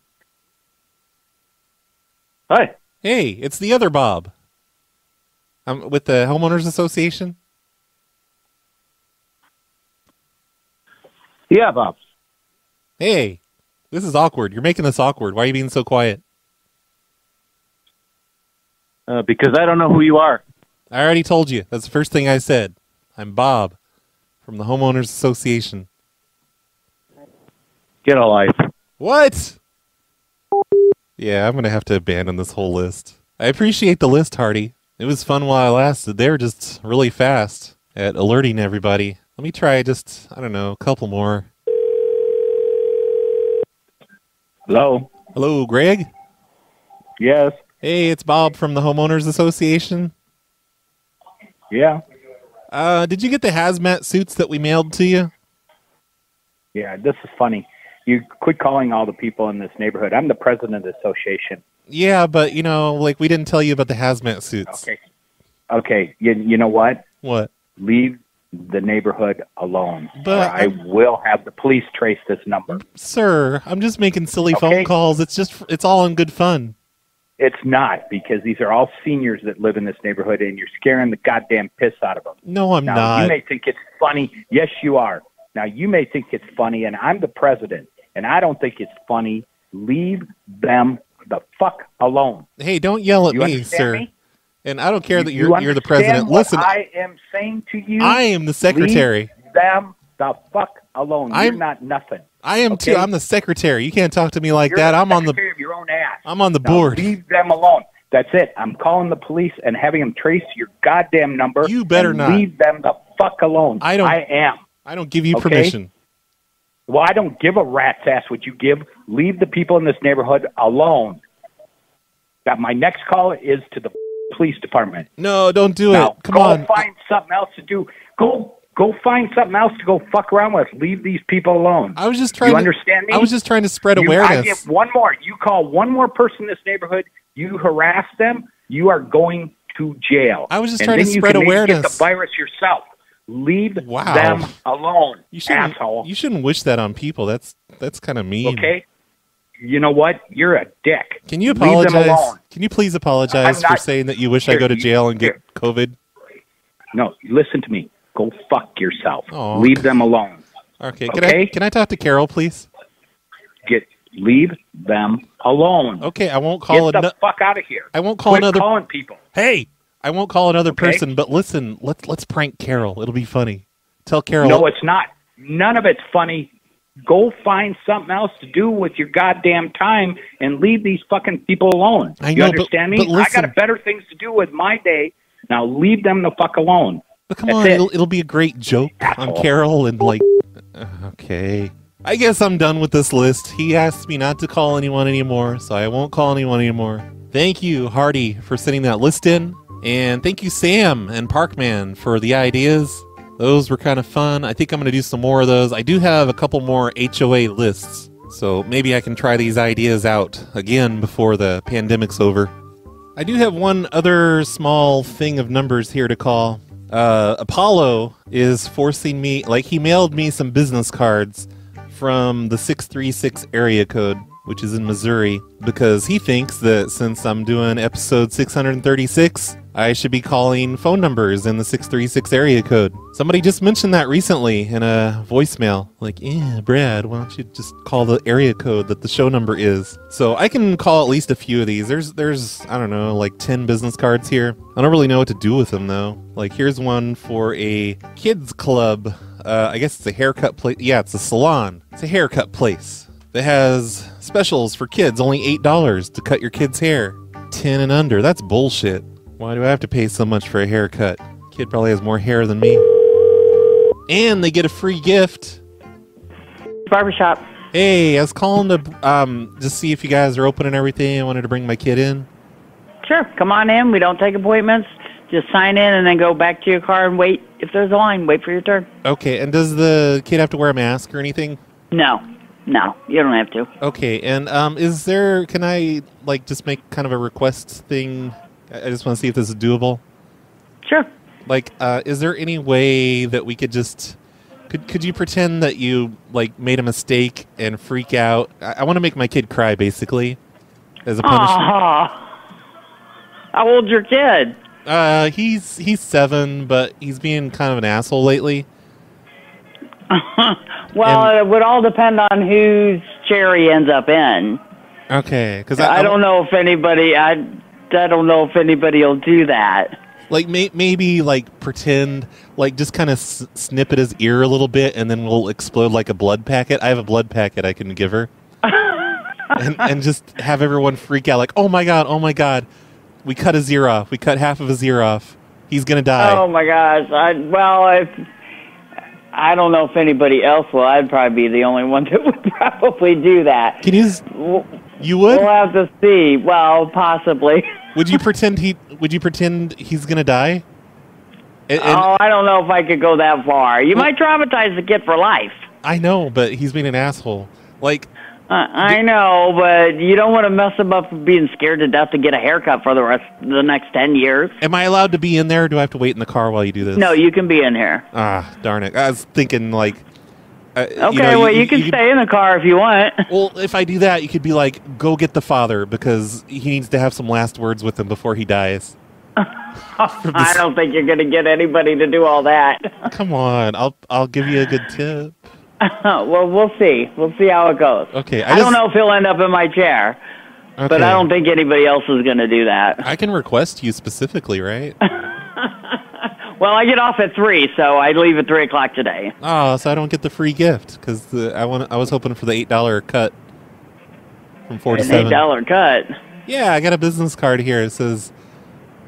Hi. Hey, it's the other Bob. I'm with the Homeowners Association. Yeah, Bob. Hey, this is awkward. You're making this awkward. Why are you being so quiet? Uh, because I don't know who you are. I already told you. That's the first thing I said. I'm Bob from the Homeowners Association. Get a life. What? Yeah, I'm going to have to abandon this whole list. I appreciate the list, Hardy. It was fun while it lasted. They were just really fast at alerting everybody. Let me try just, I don't know, a couple more. Hello. Hello, Greg? Yes. Hey, it's Bob from the Homeowners Association. Yeah. Uh, did you get the hazmat suits that we mailed to you? Yeah, this is funny. You quit calling all the people in this neighborhood. I'm the president of the association. Yeah, but you know, like we didn't tell you about the hazmat suits. Okay. Okay, you, you know what? What? Leave the neighborhood alone. But I will have the police trace this number. Sir, I'm just making silly phone calls. It's just it's all in good fun. It's not because these are all seniors that live in this neighborhood, and you're scaring the goddamn piss out of them. No, I'm now, not. You may think it's funny. Yes, you are. Now you may think it's funny, and I'm the president, and I don't think it's funny. Leave them the fuck alone. Hey, don't yell at You me, sir. me? And I don't care that You you're you're the president. Listen, I am saying to you. I am the secretary. Leave them the fuck alone. You're I'm- not nothing. I am too. I'm the secretary. You can't talk to me like You're that. I'm on the of your own ass. I'm on the Now board. Leave them alone. That's it. I'm calling the police and having them trace your goddamn number. You better and not. Leave them the fuck alone. I don't- I am. I don't give you Okay? permission. Well, I don't give a rat's ass what you give. Leave the people in this neighborhood alone. That my next call is to the police department. No, don't do Now, it. Come go on. find something else to do. Go go find something else to go fuck around with. Leave these people alone. I was just trying You to understand me? I was just trying to spread You- awareness. I give one more. You call one more person in this neighborhood. You harass them. You are going to jail. I was just And trying to spread maybe Get awareness. the virus yourself. Leave Wow. them alone. you shouldn't asshole. you shouldn't wish that on people. That's that's kind of mean. Okay. You know what? You're a dick. Can you apologize? alone. Can you please apologize I'm for saying that you wish I go to jail and get COVID? No, listen to me. Go fuck yourself. Oh, Leave them alone. Okay. Can I can I talk to Carol, please? Get leave them alone. Okay, I won't call Get the fuck out of here. I won't call Quit another calling people. Hey, I won't call another Okay? person, but listen, let's let's prank Carol. It'll be funny. Tell Carol. No, it's not. None of it's funny. Go find something else to do with your goddamn time and leave these fucking people alone. I you know, but- understand but me? I listen- got better things to do with my day. Now leave them the fuck alone. But come That's on, it. it'll, it'll be a great joke on Carol and like. uh, Okay. I guess I'm done with this list. He asked me not to call anyone anymore, so I won't call anyone anymore. Thank you, Hardy, for sending that list in. And thank you, Sam and Parkman, for the ideas. Those were kind of fun. I think I'm going to do some more of those. I do have a couple more HOA lists, so maybe I can try these ideas out again before the pandemic's over. I do have one other small thing of numbers here to call. Uh, Apollo is forcing me, like, he mailed me some business cards from the 636 area code, which is in Missouri, because he thinks that since I'm doing episode 636, I should be calling phone numbers in the 636 area code. Somebody just mentioned that recently in a voicemail. Like, yeah, Brad, why don't you just call the area code that the show number is? So I can call at least a few of these. There's, there's, I don't know, like 10 business cards here. I don't really know what to do with them though. Like, here's one for a kids club. Uh, I guess it's a haircut place. Yeah, it's a salon. It's a haircut place that has specials for kids, only $8 to cut your kid's hair. 10 and under. That's bullshit. Why do I have to pay so much for a haircut? Kid probably has more hair than me. And they get a free gift. Barbershop. Hey, I was calling to um just see if you guys are open and everything. I wanted to bring my kid in. Sure, come on in. We don't take appointments. Just sign in and then go back to your car and wait. If there's a line, wait for your turn. Okay, and does the kid have to wear a mask or anything? No, no, you don't have to. Okay, and um is there can I like just make kind of a request thing? I I just want to see if this is doable. Sure. Like, uh, is there any way that we could just could could you pretend that you like made a mistake and freak out? I, I want to make my kid cry, basically, as a punishment. Aw. How old's your kid? Uh, he's he's seven, but he's being kind of an asshole lately. Well, it would all depend on whose chair he ends up in. Okay, because I, don't know if anybody. I I don't know if anybody will do that. Like may, maybe like pretend like just kind of s- snip at his ear a little bit, and then we'll explode like a blood packet. I have a blood packet I can give her, and and just have everyone freak out like, oh my god, oh my god, we cut his ear off, we cut half of his ear off, he's gonna die. Oh my gosh! I well, if I don't know if anybody else will, I'd probably be the only one that would probably do that. Can you? s- You would? We'll have to see. Well, possibly. Would you pretend he? Would you pretend he's gonna die? And- and- oh, I don't know if I could go that far. You might traumatize the kid for life. I know, but he's being an asshole. Like, I, I know, but you don't want to mess him up being scared to death to get a haircut for the rest the next ten years. am I allowed to be in there? Or do I have to wait in the car while you do this? No, you can be in here. Ah, darn it! I was thinking like. Uh, Okay, you know, well, you, can stay in the car if you want. Well, if I do that, you could be like, "Go get the father," because he needs to have some last words with him before he dies. I don't think you're going to get anybody to do all that. Come on, I'll I'll give you a good tip. well, we'll see. We'll see how it goes. Okay, I, I, don't know if he'll end up in my chair, but I don't think anybody else is going to do that. I can request you specifically, right? Well, I get off at three, so I leave at three o'clock today. Oh, so I don't get the free gift because I want. I was hoping for the eight dollar cut from four to seven. eight dollar cut. Yeah, I got a business card here. It says,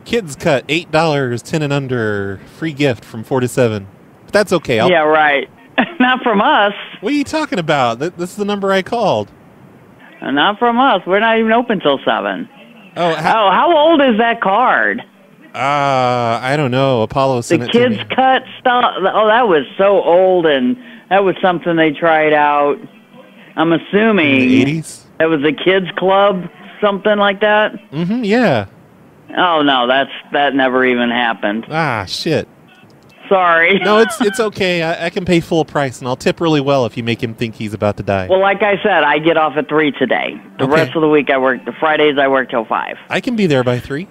"Kids cut eight dollars, ten and under, free gift from four to seven. But that's okay. I'll, Yeah, right. Not from us. What are you talking about? This is the number I called. Not from us. We're not even open till seven. Oh, how, oh, how old is that card? Uh, I don't know. Apollo The sent it to kids cut stuff. Oh, that was so old, and that was something they tried out. I'm assuming In the 80s? That was a kids club, something like that. Mm-hmm. Yeah. Oh no, that's that never even happened. Ah, shit. Sorry. No, it's it's okay. I, I can pay full price, and I'll tip really well if you make him think he's about to die. Well, like I said, I get off at three today. The Okay. rest of the week I work. The Fridays I work till five. I can be there by three.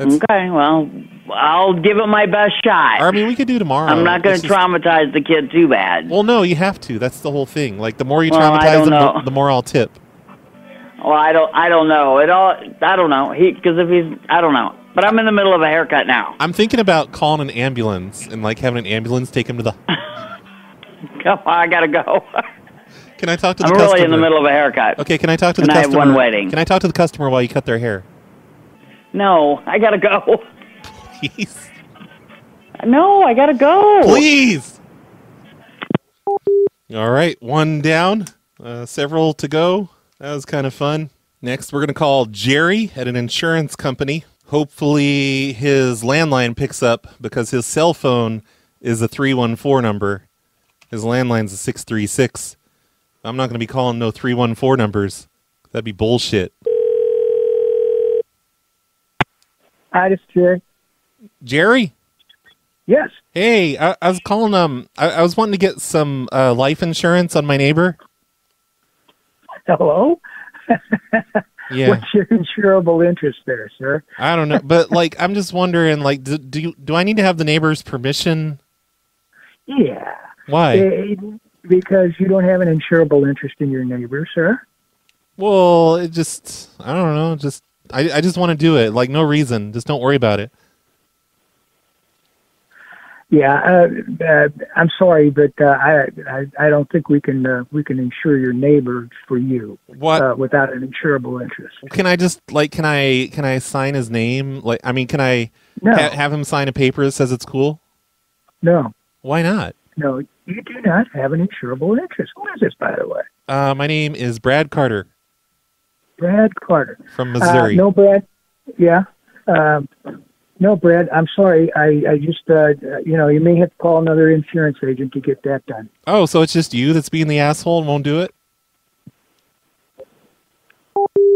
Okay, well, I'll give it my best shot. I mean, we could do tomorrow. I'm not going to traumatize the kid too bad. Well, no, you have to. That's the whole thing. Like, the more you Well, traumatize him, the, the more I'll tip. Well, I don't. I don't know. It all. I don't know. He because if he's. I don't know. But I'm in the middle of a haircut now. I'm thinking about calling an ambulance and like having an ambulance take him to the. Come on, I gotta go. Can I talk to the I'm customer? really in the middle of a haircut. Okay, can I talk to And the I have one wedding. Can I talk to the customer while you cut their hair? No, I gotta go. Please. No, I gotta go. Please. All right, one down, uh, several to go. That was kind of fun. Next, we're going to call Jerry at an insurance company. Hopefully, his landline picks up because his cell phone is a 314 number. His landline's a 636. I'm not going to be calling no 314 numbers. That'd be bullshit. Hi, this is Jerry. Jerry? Yes. Hey, I, I was calling. Um, I, I was wanting to get some uh, life insurance on my neighbor. Hello? Yeah. What's your insurable interest there, sir? I don't know, but like, I'm just wondering, like, do do, you, do I need to have the neighbor's permission? Yeah. Why? Eh, because you don't have an insurable interest in your neighbor, sir. Well, it just, I don't know, just, I, I just want to do it. Like, no reason. Just don't worry about it. Yeah, uh, uh, I'm sorry, but uh, I, I I don't think we can uh, we can insure your neighbor for you What? Uh, without an insurable interest. Can I just like, can I can I sign his name? Like, I mean, can I No. ha- have him sign a paper that says it's cool? No, Why not? no, you do not have an insurable interest. Who is this, by the way? Uh, my name is Brad Carter Brad Carter from Missouri. Uh, no, Brad. Yeah. Um, no, Brad. I'm sorry. I I just uh, you know you may have to call another insurance agent to get that done. Oh, so it's just you that's being the asshole and won't do it?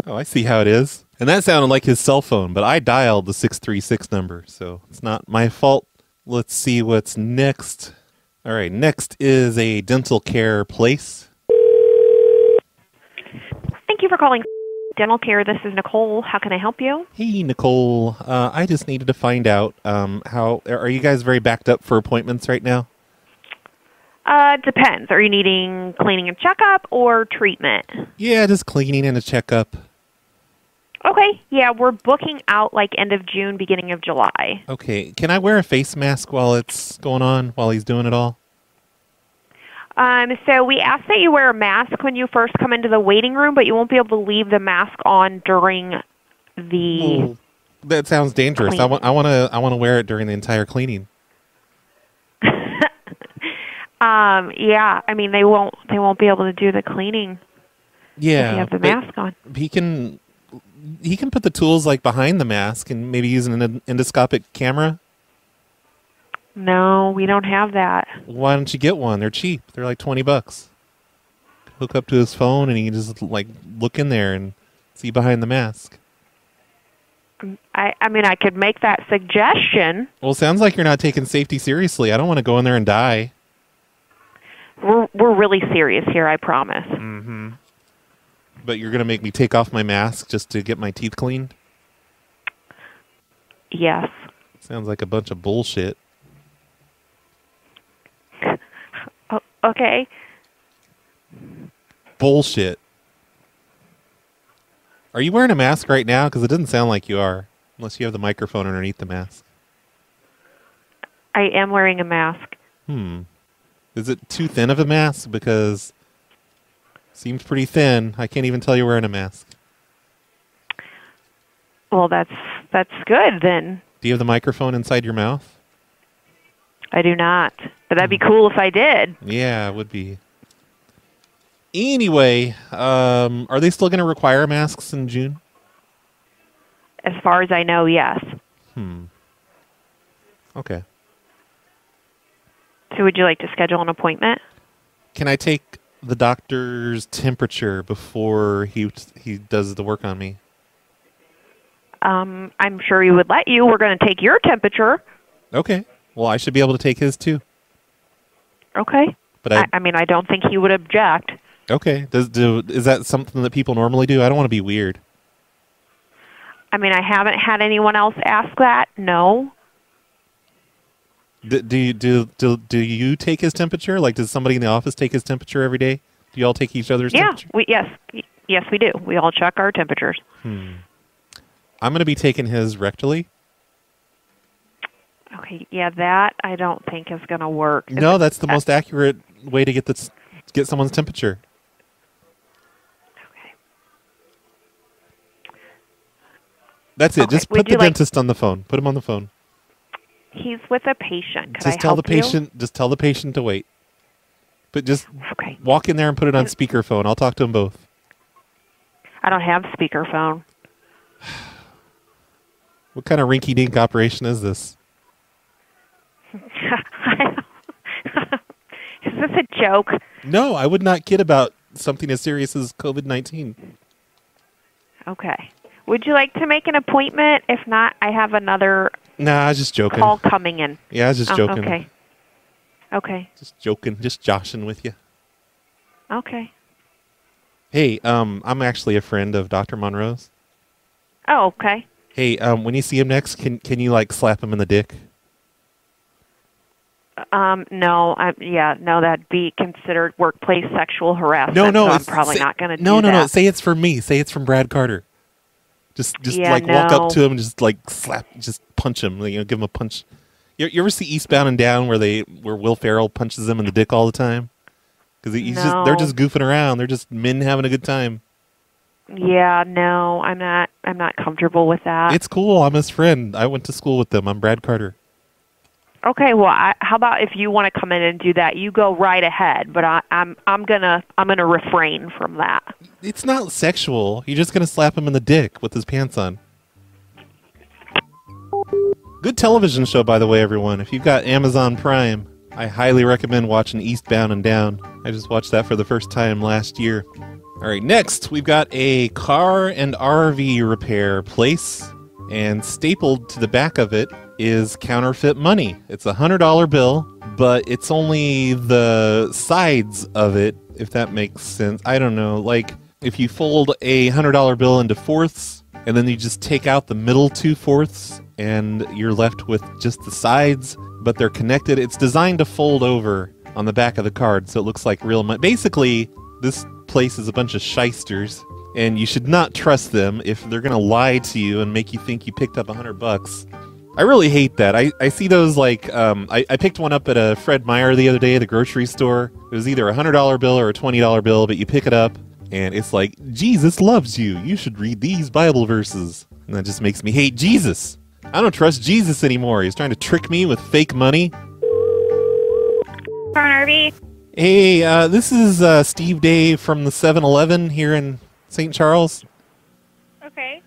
Oh, I see how it is. And that sounded like his cell phone, but I dialed the 636 number, so it's not my fault. Let's see what's next. All right, next is a dental care place. Thank you for calling Dental Care. This is Nicole. How can I help you? Hey, Nicole. Uh, I just needed to find out um, how are you guys very backed up for appointments right now? Uh, depends. Are you needing cleaning and checkup or treatment? Yeah, just cleaning and a checkup. Okay. Yeah, we're booking out like end of June, beginning of July. Okay, can I wear a face mask while it's going on, while he's doing it all? Um, so we ask that you wear a mask when you first come into the waiting room, but you won't be able to leave the mask on during the. That sounds dangerous. I want I want to I want to wear it during the entire cleaning. Um, yeah, I mean they won't they won't be able to do the cleaning Yeah. if you have the mask on. He can he can put the tools like behind the mask and maybe use an endoscopic camera. No, we don't have that. Why don't you get one? They're cheap. They're like 20 bucks. Hook up to his phone and he can just like look in there and see behind the mask. I I mean, I could make that suggestion. Well, it sounds like you're not taking safety seriously. I don't want to go in there and die. We're we're really serious here, I promise. Mm-hmm. But you're going to make me take off my mask just to get my teeth cleaned? Yes. Sounds like a bunch of bullshit. Okay. Bullshit. Are you wearing a mask right now? Because it doesn't sound like you are, unless you have the microphone underneath the mask. I am wearing a mask. Hmm. Is it too thin of a mask? Because seems pretty thin. I can't even tell you're wearing a mask. Well, that's that's good then. Do you have the microphone inside your mouth? I do not. But that'd be cool if I did. Yeah, it would be. Anyway, um, are they still going to require masks in June? As far as I know, yes. Hmm. Okay. So would you like to schedule an appointment? Can I take the doctor's temperature before he he does the work on me? Um, I'm sure he would let you. We're going to take your temperature. Okay. Well, I should be able to take his too. Okay. But I, I, I mean, I don't think he would object. okay. Does do is that something that people normally do? I don't want to be weird. I mean, I haven't had anyone else ask that. No. Do, do you do do do you take his temperature? Like, does somebody in the office take his temperature every day? Do you all take each other's Yeah. temperature? We yes. Yes, we do. We all check our temperatures. Hmm. I'm going to be taking his rectally. Okay. Yeah, that I don't think is going to work. No, that's the most accurate way to get this get someone's temperature. Okay. That's it. Okay, Just put the like- dentist on the phone. Put him on the phone. He's with a patient. Could just I tell the help you? patient. Just tell the patient to wait. But just walk in there and put it on speakerphone. I'll talk to them both. I don't have speakerphone. What kind of rinky-dink operation is this? is this a joke? No, I would not kid about something as serious as COVID nineteen. Okay. Would you like to make an appointment? If not, I have another Nah, I was just joking. call coming in. Yeah, I was just Oh, joking. Okay. Okay. Just joking. Just joshing with you. Okay. Hey, um, I'm actually a friend of Dr. Monroe's. Oh, okay. Hey, um, when you see him next, can can you like slap him in the dick? Um, no, I, yeah, no, that'd be considered workplace sexual harassment. No, no, so I'm probably say- not going to No, no, that. no. Say it's from me. Say it's from Brad Carter. Just, just Yeah, like walk up to him and just like slap, just punch him. You know, give him a punch. You, you ever see Eastbound and Down where they where Will Ferrell punches him in the dick all the time? Because he's just they're just goofing around. They're just men having a good time. Yeah, no, I'm not. I'm not comfortable with that. It's cool. I'm his friend. I went to school with them. I'm Brad Carter. Okay. Well, I, how about if you want to come in and do that, you go right ahead. But I, I'm I'm gonna I'm gonna refrain from that. It's not sexual. You're just gonna slap him in the dick with his pants on. Good television show, by the way, everyone. If you've got Amazon Prime, I highly recommend watching Eastbound and Down. I just watched that for the first time last year. All right, next we've got a car and RV repair place, and stapled to the back of it is counterfeit money. It's a hundred dollar bill, but it's only the sides of it, if that makes sense. I don't know. Like if you fold a hundred dollar bill into fourths, and then you just take out the middle two fourths, and you're left with just the sides, but they're connected. It's designed to fold over on the back of the card, so it looks like real money. Basically, this place is a bunch of shysters, and you should not trust them if they're going to lie to you and make you think you picked up a hundred bucks. I really hate that. I, I see those like um, I, I picked one up at a Fred Meyer the other day at the grocery store. It was either a hundred dollar bill or a twenty dollar bill, but you pick it up and it's like Jesus loves you. You should read these Bible verses, and that just makes me hate Jesus. I don't trust Jesus anymore. He's trying to trick me with fake money. RV. Hey, uh, this is uh, Steve Day from the 7-Eleven here in St. Charles. Okay.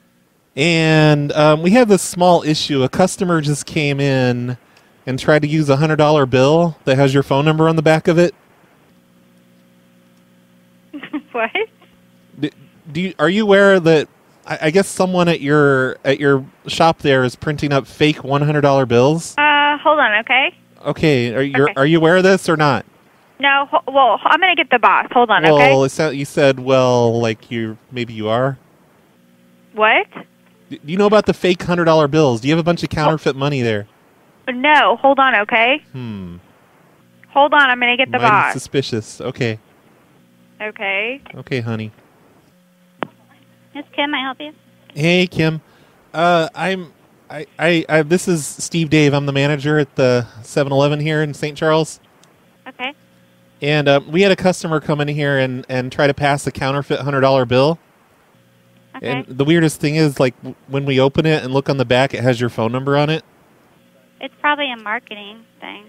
And um, we have this small issue. A customer just came in and tried to use a hundred dollar bill that has your phone number on the back of it? what? Do, do you, are you aware that I, I guess someone at your at your shop there is printing up fake one hundred dollar bills? Uh, hold on, okay? Okay, are you Okay. are you aware of this or not? No, well, I'm gonna get the boss. Hold on, well, okay? sound, you said well, like you maybe you are. What? Do you know about the fake hundred dollar bills? Do you have a bunch of counterfeit money there? No, hold on, okay? Hmm. Hold on, I'm gonna get the Mighty boss. suspicious. Okay. Okay. Okay, honey. Miss Kim, I help you? Hey, Kim. Uh, I'm. I, I, I. This is Steve Dave. I'm the manager at the 7-Eleven here in St. Charles. Okay. And uh, we had a customer come in here and, and try to pass a counterfeit hundred dollar bill. Okay. And the weirdest thing is, like, when we open it and look on the back, it has your phone number on it. It's probably a marketing thing.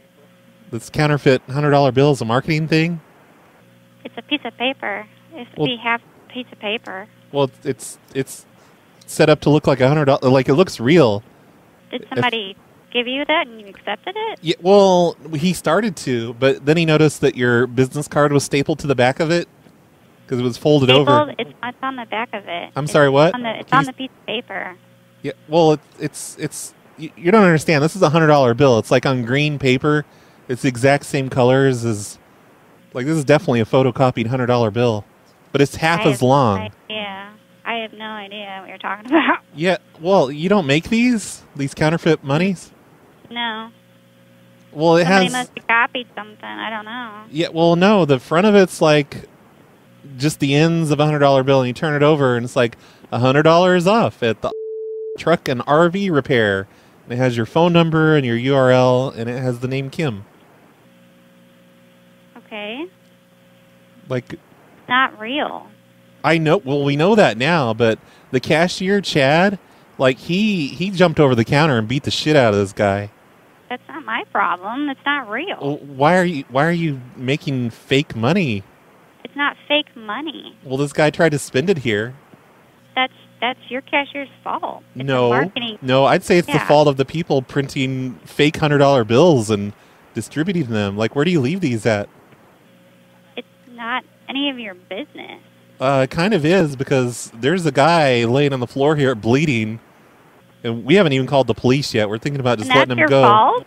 This counterfeit hundred dollar bill is a marketing thing. It's a piece of paper. It's Well- be half piece of paper. Well, it's it's set up to look like a hundred dollar. Like it looks real. Did If- somebody give you that and you accepted it? Yeah, well, he started to, but then he noticed that your business card was stapled to the back of it because it was folded over. It's, it's on the back of it. I'm It's sorry, what? On the, it's Can on the piece of paper. Yeah, well, it, it's it's you, you don't understand. This is a hundred dollar bill. It's like on green paper. It's the exact same colors as like this is definitely a photocopied hundred dollar bill, but it's half I as have long. Yeah, I have no idea what you're talking about. Yeah, well, you don't make these these counterfeit monies. No. Well, it Somebody has. must have copied something. I don't know. Yeah, well, no, the front of it's like just the ends of a hundred dollar bill, and you turn it over, and it's like a hundred dollars off at the truck and RV repair. And it has your phone number and your URL, and it has the name Kim. Okay. Like Not real. I know, well, we know that now, but the cashier Chad, like he he jumped over the counter and beat the shit out of this guy. That's not my problem. It's not real. Well, why are you why are you making fake money? It's not fake money. Well, this guy tried to spend it here. That's that's your cashier's fault. It's no, marketing. no, I'd say it's the fault of the people printing fake hundred dollar bills and distributing them. Like, where do you leave these at? It's not any of your business. Uh, it kind of is because there's a guy laying on the floor here bleeding, and we haven't even called the police yet. We're thinking about just and letting him your go. fault.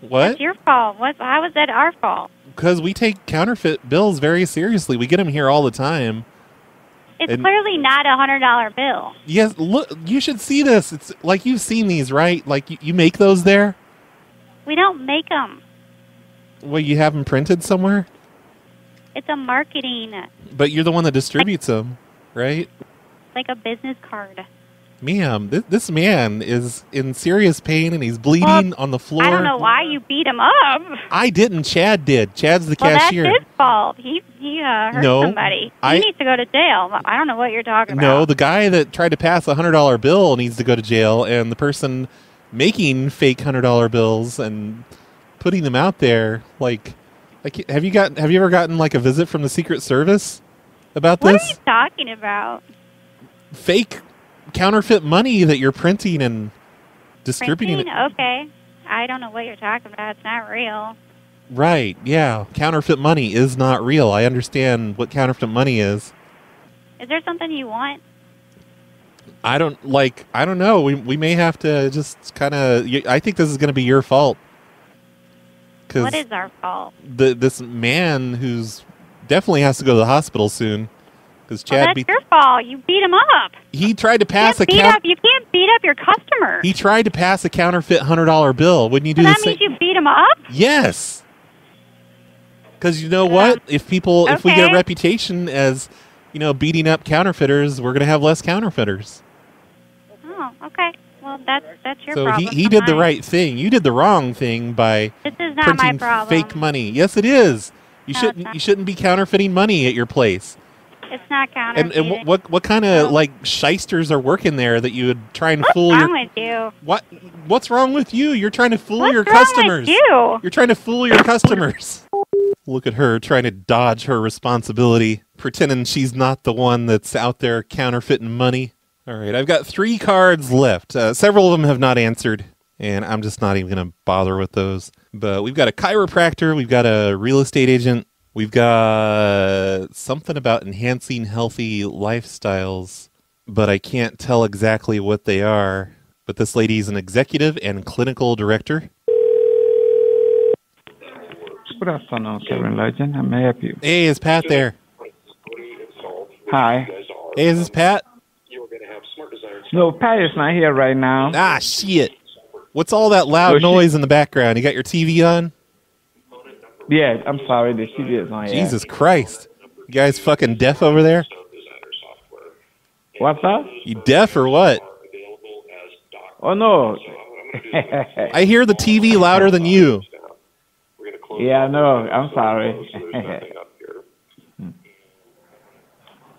What? That's your fault. What? How is that our fault? Because we take counterfeit bills very seriously. We get them here all the time. It's And- clearly not a hundred dollar bill. Yes, look, you should see this. It's like you've seen these, right? Like you, you make those there. We don't make them. Well, you have them printed somewhere, It's a marketing, but you're the one that distributes them, right? like a business card. Ma'am, this, this man is in serious pain and he's bleeding on the floor. I don't know why you beat him up. I didn't. Chad did. Chad's the Well, cashier. that's his fault. He he uh, hurt No, somebody. He I- needs to go to jail. I don't know what you're talking about. No, the guy that tried to pass a hundred dollar bill needs to go to jail, and the person making fake hundred dollar bills and putting them out there, like, like, have you got? Have you ever gotten like a visit from the Secret Service about this? What are you talking about? fake counterfeit money that you're printing and distributing? Printing? Okay. I don't know what you're talking about. It's not real. Right? Yeah, counterfeit money is not real. I understand what counterfeit money is. Is there something you want? I don't like. I don't know. We we may have to just kind of. I think this is going to be your fault. What is our fault? the this man who's definitely has to go to the hospital soon. Because Well, Chad that's beat, your fault. You beat him up. he tried to pass a Beat up. You can't beat up your customer. He tried to pass a counterfeit hundred dollar bill. Wouldn't you do so the that means you beat him up. Yes. Because you know what? If people, if we get a reputation as, you know, beating up counterfeiters, we're going to have less counterfeiters. Oh, okay. Well, that's that's your so problem. he, he not did the right thing. You did the wrong thing by This is not my printing problem. fake money. Yes, it is. You No, shouldn't. You shouldn't be counterfeiting money at your place. It's not And counterfeiting. and wh- what what kind of like shysters are working there that you would try and fool What's your wrong with you? what what's wrong with you? You're trying to fool What's your wrong with customers. you? You're trying to fool your customers. Look at her trying to dodge her responsibility, pretending she's not the one that's out there counterfeiting money. All right, I've got three cards left. Uh, several of them have not answered, and I'm just not even going to bother with those. But we've got a chiropractor, we've got a real estate agent, we've got something about enhancing healthy lifestyles, but I can't tell exactly what they are. But this lady is an executive and clinical director. Good afternoon, Kevin Legend. How may I help you? Hey, is Pat there? Hi. Hey, is this Pat? No, Pat is not here right now. Ah, shit. What's all that loud noise in the background? You got your TV on? Yeah, I'm sorry. The TV is on. yeah. Jesus Christ. You guys fucking deaf over there? What's up? You deaf or what? Oh no. I hear the TV louder than you. yeah, no. I'm sorry.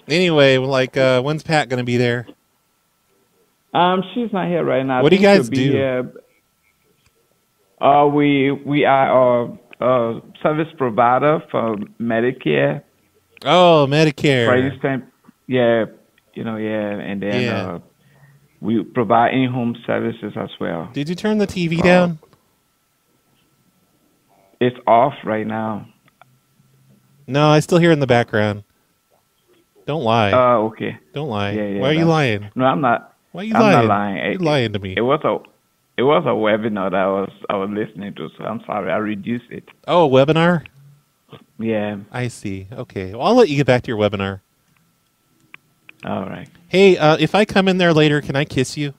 Anyway, like, uh, when's Pat gonna be there? um, she's not here right now. What do you guys be do? Here. Uh, we we are a, a service provider for Medicare. Oh, Medicare. instance, yeah, you know, yeah, and then Yeah. uh, we provide in-home services as well. Did you turn the TV down? It's off right now. No, I still hear it in the background. Don't lie. Oh, okay. Don't lie. Yeah, yeah, Why are you lying? No, I'm not. Why are you I'm lying? not lying. You're It- lying to me. It was a it was a webinar that I was I was listening to, so I'm sorry I reduced it. Oh, a webinar? Yeah. I see. Okay. Well, I'll let you get back to your webinar. All right. Hey, uh, if I come in there later, can I kiss you?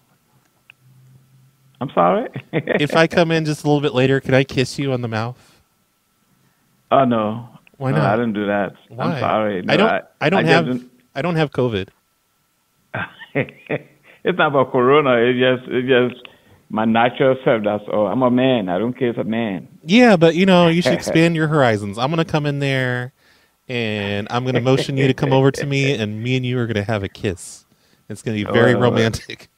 I'm sorry. if I come in just a little bit later, can I kiss you on the mouth? Oh no. Why No, not? I didn't do that. Why? I'm sorry. No, I don't. I, don't just have. didn't- I don't have COVID. it's not about corona. It's just it's just my natural self. That's all. I'm a man. I don't care if a man. Yeah, but you know, you should expand your horizons. I'm gonna come in there, and I'm gonna motion you to come over to me, and me and you are gonna have a kiss. It's gonna be very Oh. romantic.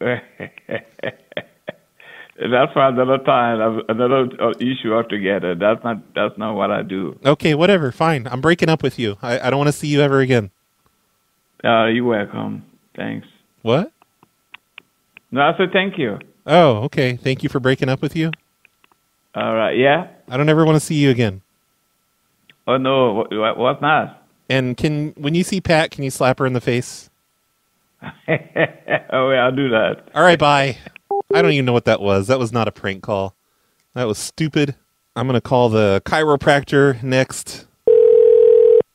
That's for another time, another uh, issue altogether. That's not that's not what I do. Okay, whatever. Fine. I'm breaking up with you. I, I don't want to see you ever again. Uh, you're welcome. Thanks. What? No, I said thank you. Oh, okay. Thank you for breaking up with you. All right. Yeah. I don't ever want to see you again. Oh no. What, what, what's not? And can when you see Pat, can you slap her in the face? oh yeah, I'll do that. All right, bye. I don't even know what that was. That was not a prank call. That was stupid. I'm going to call the chiropractor next.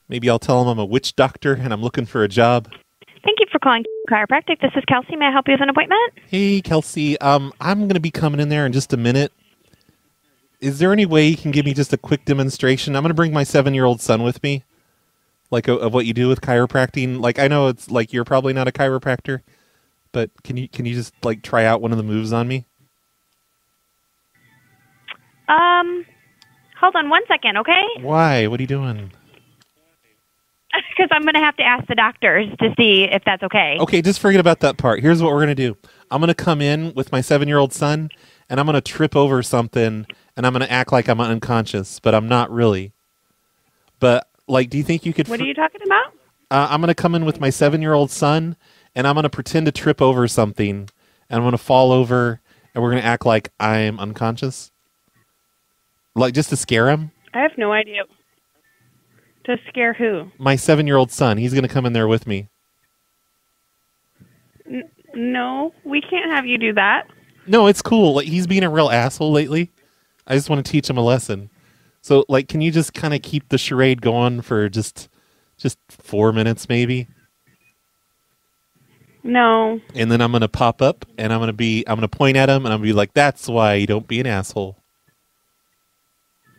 Maybe I'll tell him I'm a witch doctor and I'm looking for a job. Thank you for calling chiropractic. This is Kelsey. May I help you with an appointment? Hey, Kelsey. Um, I'm going to be coming in there in just a minute. Is there any way you can give me just a quick demonstration? I'm going to bring my seven year old son with me, like of, of what you do with chiropractic. Like I know it's like you're probably not a chiropractor, but can you can you just like try out one of the moves on me? Um, hold on one second, okay? Why? What are you doing? Because I'm going to have to ask the doctors to see if that's okay. Okay, just forget about that part. Here's what we're gonna do. I'm gonna come in with my seven year old son, and I'm gonna trip over something, and I'm gonna act like I'm unconscious, but I'm not really. But like, do you think you could? What are you talking about? Uh, I'm gonna come in with my seven year old son, and I'm gonna pretend to trip over something, and I'm gonna fall over, and we're gonna act like I'm unconscious, like just to scare him. I have no idea. To scare who? My seven year old son, he's gonna come in there with me. N- no, we can't have you do that. No, it's cool. Like he's being a real asshole lately. I just want to teach him a lesson. So, like, can you just kind of keep the charade going for just just four minutes, maybe? No. And then I'm gonna pop up, and I'm gonna be, I'm gonna point at him, and I'm gonna be like, "That's why you don't be an asshole."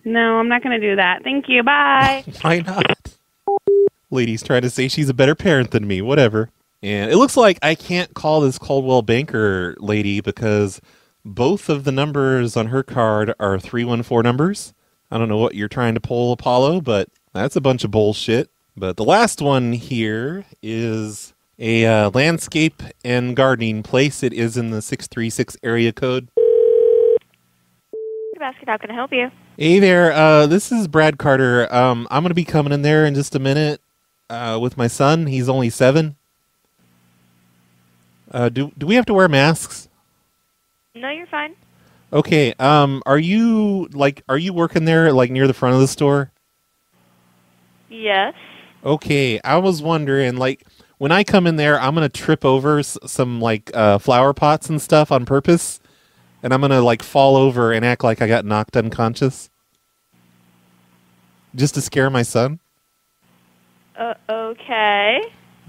No, I'm not going to do that. Thank you. Bye. Why not? Lady's trying to say she's a better parent than me. Whatever. And it looks like I can't call this Coldwell Banker lady because both of the numbers on her card are 314 numbers. I don't know what you're trying to pull, Apollo, but that's a bunch of bullshit. But the last one here is a uh, landscape and gardening place. It is in the 636 area code. Basket, how can I help you? Hey there, uh, this is Brad Carter. Um, I'm gonna be coming in there in just a minute uh, with my son. He's only seven. Uh, do do we have to wear masks? No, you're fine. Okay. Um, are you like are you working there like near the front of the store? Yes. Okay, I was wondering like when I come in there, I'm gonna trip over s- some like uh, flower pots and stuff on purpose, and I'm gonna like fall over and act like I got knocked unconscious, just to scare my son. Uh, okay.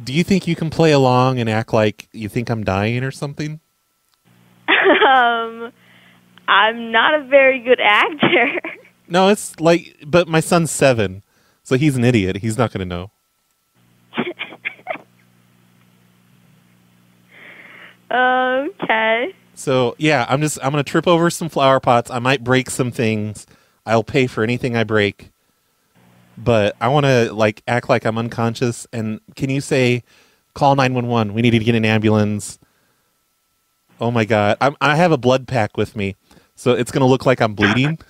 Do you think you can play along and act like you think I'm dying or something? um, I'm not a very good actor. No, it's like, but my son's seven, so he's an idiot. He's not gonna know. okay. So yeah, I'm just I'm gonna trip over some flower pots. I might break some things. I'll pay for anything I break. But I want to like act like I'm unconscious. And can you say, call nine one one? We need to get an ambulance. Oh my god, I'm, I have a blood pack with me, so it's gonna look like I'm bleeding.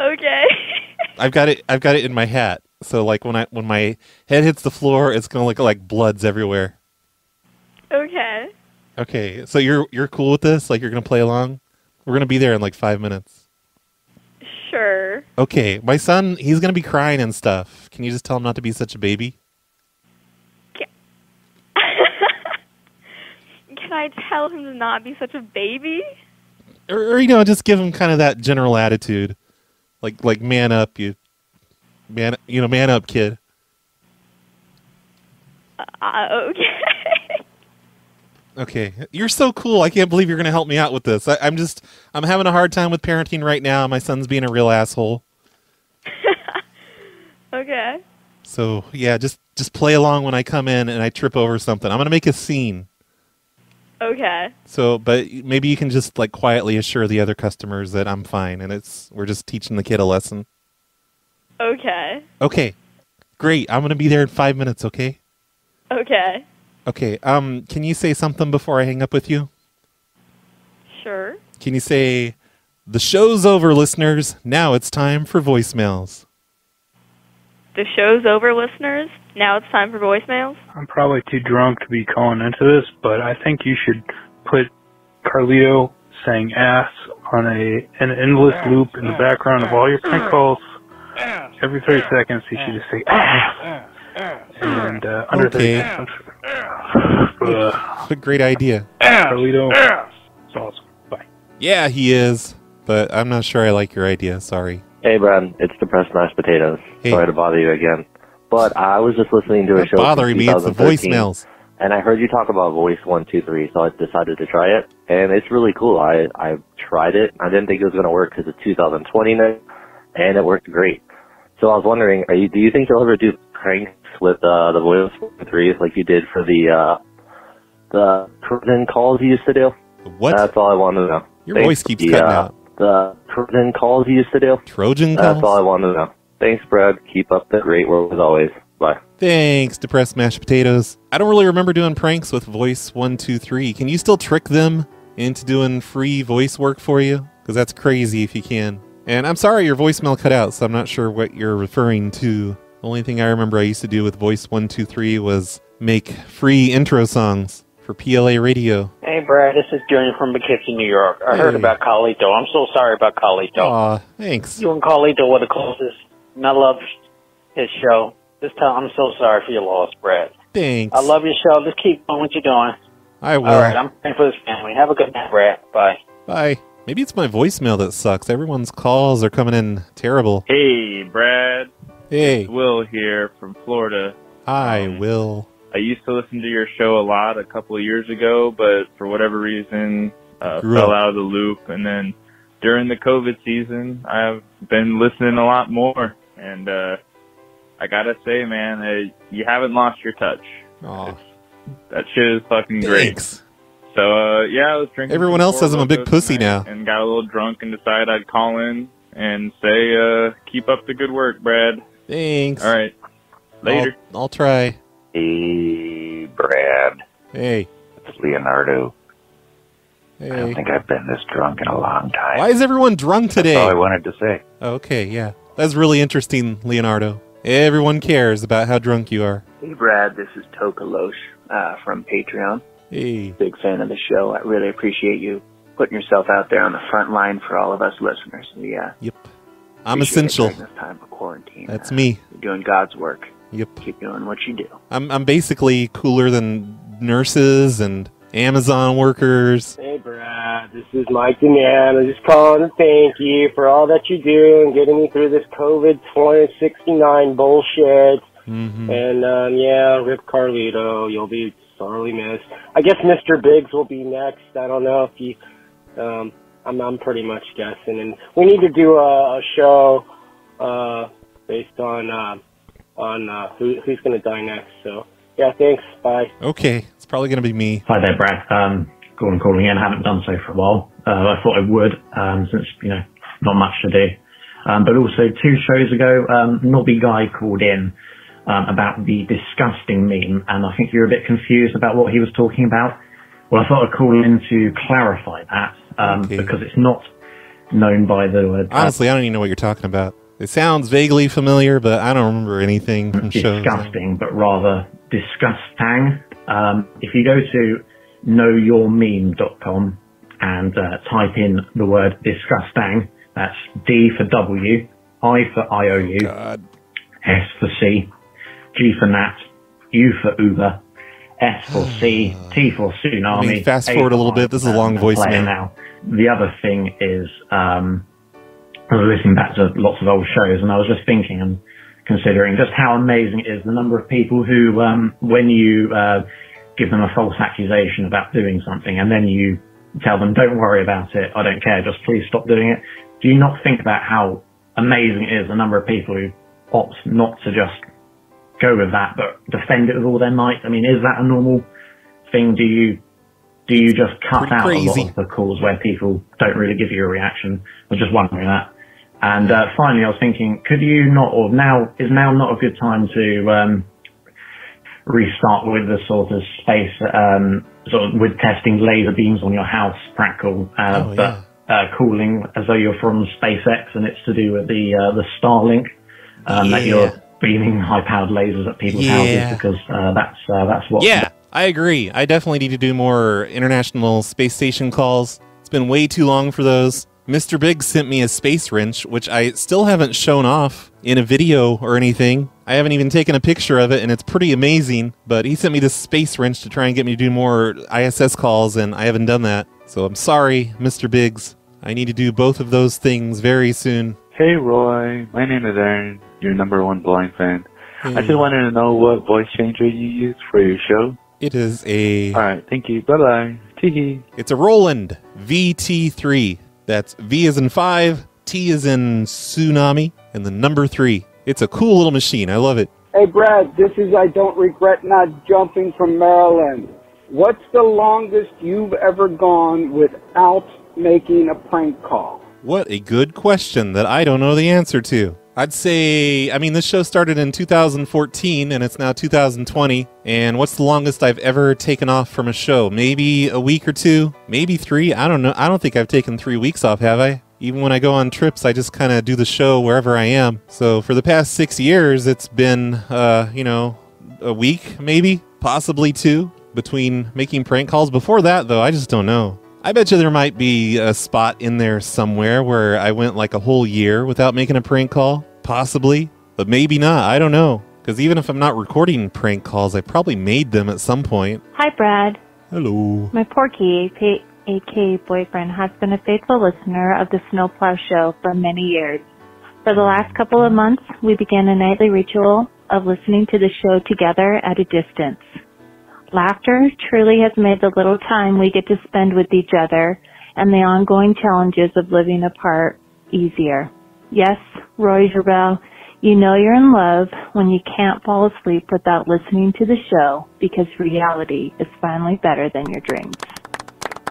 Okay. I've got it. I've got it in my hat. So like when I when my head hits the floor, it's gonna look like blood's everywhere. Okay. Okay, so you're you're cool with this? Like you're gonna play along? We're gonna be there in like five minutes. Sure. Okay, my son, he's gonna be crying and stuff. Can you just tell him not to be such a baby? Can I tell him to not be such a baby? Or, or you know, just give him kind of that general attitude, like like man up, you man, you know, man up, kid. Uh, okay. Okay, you're so cool. I can't believe you're gonna help me out with this. I, I'm just, I'm having a hard time with parenting right now. My son's being a real asshole. okay. So yeah, just just play along when I come in and I trip over something. I'm gonna make a scene. Okay. So, but maybe you can just like quietly assure the other customers that I'm fine, and it's we're just teaching the kid a lesson. Okay. Okay, great. I'm gonna be there in five minutes. Okay. Okay. Okay. Um, can you say something before I hang up with you? Sure. Can you say, "The show's over, listeners. Now it's time for voicemails." The show's over, listeners. Now it's time for voicemails. I'm probably too drunk to be calling into this, but I think you should put Carlito saying ass on a an endless loop in the background of all your prank calls. Every 30 seconds, you should just say ass. And uh, under 30 Okay. seconds. Uh, What a great idea. Carlito. It's awesome. Bye. Yeah, he is, but I'm not sure I like your idea. Sorry. Hey, Brad. It's depressed mashed potatoes. Sorry to bother you again. But I was just listening to a Not show. from bothering me, it's the voicemails. And I heard you talk about Voice One Two Three, so I decided to try it, and it's really cool. I I tried it. I didn't think it was going to work because it's 2020 now, and it worked great. So I was wondering, are you? Do you think you'll ever do pranks with uh, the Voice One Three like you did for the uh, the Trojan calls you used to do? What? That's all I wanted to know. Your Thanks. voice keeps the, cutting uh, out. The Trojan calls you used to do. Trojan That's all I wanted to know. Thanks, Brad. Keep up the great work as always. Bye. Thanks, depressed mashed potatoes. I don't really remember doing pranks with Voice One Two Three. Can you still trick them into doing free voice work for you? Because that's crazy if you can. And I'm sorry your voicemail cut out, so I'm not sure what you're referring to. The only thing I remember I used to do with Voice One Two Three was make free intro songs for PLA radio. Hey, Brad, this is Junior from Poughkeepsie, New York. I heard about Carlito. I'm so sorry about Carlito. Aw, thanks. You and Carlito were the closest, and I love his show. This time, I'm so sorry for your loss, Brad. Thanks. I love your show. Just keep doing what you're doing. I will. All right, I'm praying for this family. Have a good night, Brad. Bye. Bye. Maybe it's my voicemail that sucks. Everyone's calls are coming in terrible. Hey, Brad. Hey. It's Will here from Florida. Hi, Will. I used to listen to your show a lot a couple of years ago, but for whatever reason, uh, fell up. out of the loop. And then during the COVID season, I've been listening a lot more. And uh, I gotta say, man, uh, you haven't lost your touch. Aw. That shit is fucking great. Thanks. So uh, yeah, I was drinking. Everyone else says I'm a big pussy now. and got a little drunk and decided I'd call in and say, uh, keep up the good work, Brad. Thanks. All right, later. I'll, I'll try. Hey, Brad. Hey. It's Leonardo. I don't think I've been this drunk in a long time. Why is everyone drunk today? That's all I wanted to say. Okay, yeah. That's really interesting, Leonardo. Everyone cares about how drunk you are. Hey, Brad, this is Toka Loesch uh, from Patreon. Hey. Big fan of the show. I really appreciate you putting yourself out there on the front line for all of us listeners. Yeah. Yep. I'm essential. this time of quarantine. That's me. You're doing God's work. Yep. Keep doing what you do. I'm I'm basically cooler than nurses and Amazon workers. Hey, Brad. This is Mike and I'm just calling to thank you for all that you do and getting me through this COVID 2069 bullshit. Mm-hmm. And, um, yeah, Rip Carlito, you'll be sorely missed. I guess Mr. Biggs will be next. I don't know if you, um, I'm, I'm pretty much guessing. And we need to do a, a show, uh, based on, uh, on, uh, who, who's gonna die next. So, yeah, thanks. Bye. Okay, it's probably gonna be me. Hi there, Brad. Um, Gordon calling in. I haven't done so for a while. Uh, I thought I would, um, since, you know, not much to do. Um, but also two shows ago, um, Nobby Guy called in, um, about the disgusting meme, and I think you're a bit confused about what he was talking about. Well, I thought I'd call in to clarify that, um, because it's not known by the word Honestly, I don't even know what you're talking about. It sounds vaguely familiar, but I don't remember anything from shows. disgusting, but rather disgusting. Um, if you go to knowyourmeme.com and uh, type in the word disgusting, that's D for W, I for IOU, S for C, G for Nat, U for Uber, S for C, T for tsunami. I mean, fast A forward a little bit. This is a long voicemail. now. The other thing is, um, I was listening back to lots of old shows and I was just thinking and considering just how amazing it is the number of people who, um, when you, uh, give them a false accusation about doing something and then you tell them, don't worry about it, I don't care, just please stop doing it. Do you not think about how amazing it is the number of people who opt not to just go with that but defend it with all their might? I mean, is that a normal thing? Do you do you just cut Pretty out a lot of the calls where people don't really give you a reaction? I was just wondering that. And uh, finally, I was thinking, could you not, or now is now not a good time to um, restart with the sort of space, um, sort of with testing laser beams on your house, practical, uh, Oh, but uh, cooling as though you're from SpaceX, and it's to do with the uh, the Starlink um, that you're beaming high-powered lasers at people's Yeah. houses because uh, that's uh, that's what. Yeah, I agree. I definitely need to do more international space station calls. It's been way too long for those. Mr. Big sent me a space wrench, which I still haven't shown off in a video or anything. I haven't even taken a picture of it, and it's pretty amazing. But he sent me this space wrench to try and get me to do more ISS calls, and I haven't done that. So I'm sorry, Mr. Biggs. I need to do both of those things very soon. Hey Roy, my name is Aaron, your number one blind fan. I just wanted to know what voice changer you use for your show. It is a. Alright, thank you. Bye bye. Tee It's a Roland VT3. That's V is in five, T is in tsunami, and the number three. It's a cool little machine. I love it. Hey, Brad, this is I Don't Regret Not Jumping from Maryland. What's the longest you've ever gone without making a prank call? What a good question that I don't know the answer to. I'd say, I mean, this show started in 2014 and it's now 2020. And what's the longest I've ever taken off from a show? Maybe a week or two, maybe three. I don't know. I don't think I've taken three weeks off, have I? Even when I go on trips, I just kind of do the show wherever I am. So for the past six years, it's been, uh, you know, a week, maybe, possibly two, between making prank calls. Before that, though, I just don't know. I bet you there might be a spot in there somewhere where I went like a whole year without making a prank call. Possibly, but maybe not. I don't know. Because even if I'm not recording prank calls, I probably made them at some point. Hi, Brad. Hello. My Porky, AK, AK boyfriend, has been a faithful listener of the Snowplow Show for many years. For the last couple of months, we began a nightly ritual of listening to the show together at a distance. Laughter truly has made the little time we get to spend with each other and the ongoing challenges of living apart easier. Yes, Roy Jarrell, you know you're in love when you can't fall asleep without listening to the show because reality is finally better than your dreams.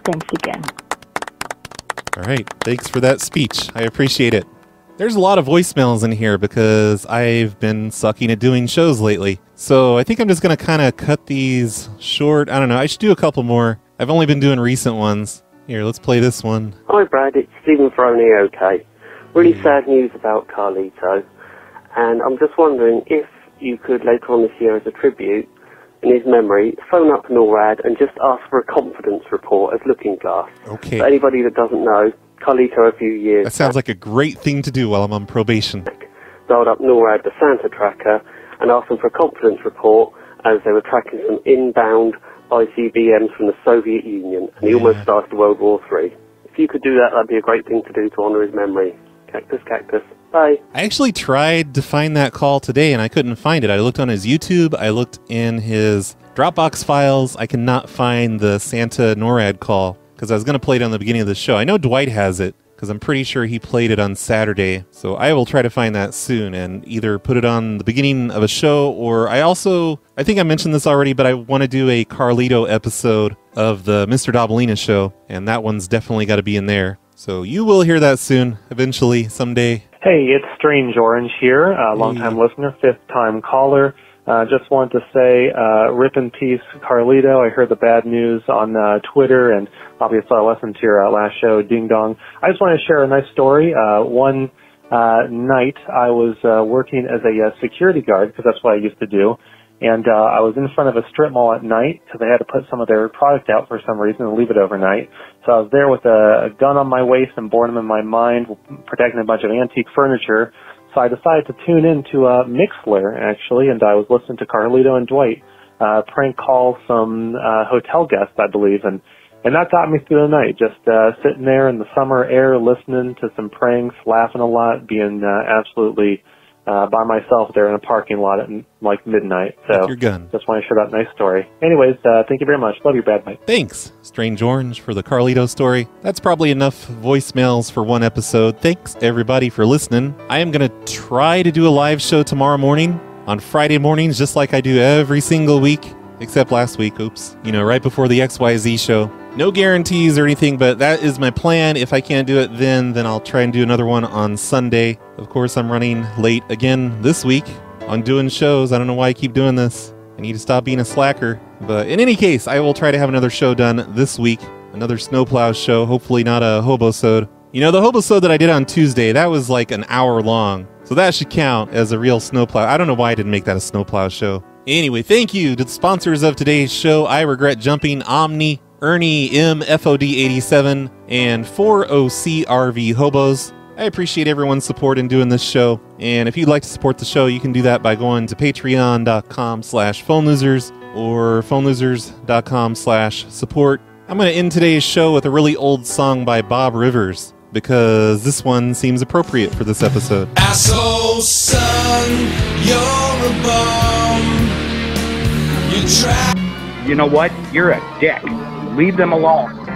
Thanks again. All right. Thanks for that speech. I appreciate it. There's a lot of voicemails in here because I've been sucking at doing shows lately. So I think I'm just going to kind of cut these short. I don't know. I should do a couple more. I've only been doing recent ones. Here, let's play this one. Hi, Brad. It's Stephen Froney. Okay. Really sad news about Carlito, and I'm just wondering if you could later on this year, as a tribute, in his memory, phone up NORAD and just ask for a confidence report as Looking Glass. Okay. For anybody that doesn't know, Carlito a few years That sounds like a great thing to do while I'm on probation. dialed up NORAD, the Santa tracker, and asked them for a confidence report as they were tracking some inbound ICBMs from the Soviet Union, and he almost started World War Three. If you could do that, that'd be a great thing to do to honour his memory. Cactus, cactus. Bye. I actually tried to find that call today and I couldn't find it. I looked on his YouTube, I looked in his Dropbox files. I cannot find the Santa NORAD call because I was going to play it on the beginning of the show. I know Dwight has it because I'm pretty sure he played it on Saturday. So I will try to find that soon and either put it on the beginning of a show or I also, I think I mentioned this already, but I want to do a Carlito episode of the Mr. Dobalina show, and that one's definitely got to be in there. So you will hear that soon, eventually, someday. Hey, it's Strange Orange here, uh, longtime listener, fifth time caller. Uh, just wanted to say, uh, rip in peace, Carlito. I heard the bad news on uh, Twitter, and obviously I listened to your uh, last show, Ding Dong. I just want to share a nice story. Uh, one uh, night I was uh, working as a uh, security guard because that's what I used to do, and uh, I was in front of a strip mall at night because they had to put some of their product out for some reason and leave it overnight. So I was there with a, a gun on my waist and boredom in my mind, protecting a bunch of antique furniture. So I decided to tune in to uh, Mixlr actually, and I was listening to Carlito and Dwight uh, prank call some uh, hotel guests, I believe, and and that got me through the night. Just uh, sitting there in the summer air, listening to some pranks, laughing a lot, being uh, absolutely uh, by myself there in a parking lot at like midnight. So your gun. just want to share that nice story. Anyways, uh, thank you very much. Love you, Brad. Bye. Thanks, Strange Orange, for the Carlito story. That's probably enough voicemails for one episode. Thanks, everybody, for listening. I am going to try to do a live show tomorrow morning on Friday mornings, just like I do every single week, except last week. Oops. You know, right before the XYZ show. No guarantees or anything, but that is my plan. If I can't do it then, then I'll try and do another one on Sunday. Of course, I'm running late again this week on doing shows. I don't know why I keep doing this. I need to stop being a slacker. But in any case, I will try to have another show done this week. Another snowplow show, hopefully not a hobosode. You know, the hobosode that I did on Tuesday, that was like an hour long. So that should count as a real snowplow. I don't know why I didn't make that a snowplow show. Anyway, thank you to the sponsors of today's show. I regret jumping Omni, Earnie MFOD87, and 4OCRV Hobos. I appreciate everyone's support in doing this show. And if you'd like to support the show, you can do that by going to patreon.com slash phone losers or phonelosers.com slash support. I'm going to end today's show with a really old song by Bob Rivers because this one seems appropriate for this episode. Asshole son, you're a bum. You try. You know what? You're a dick. Leave them alone.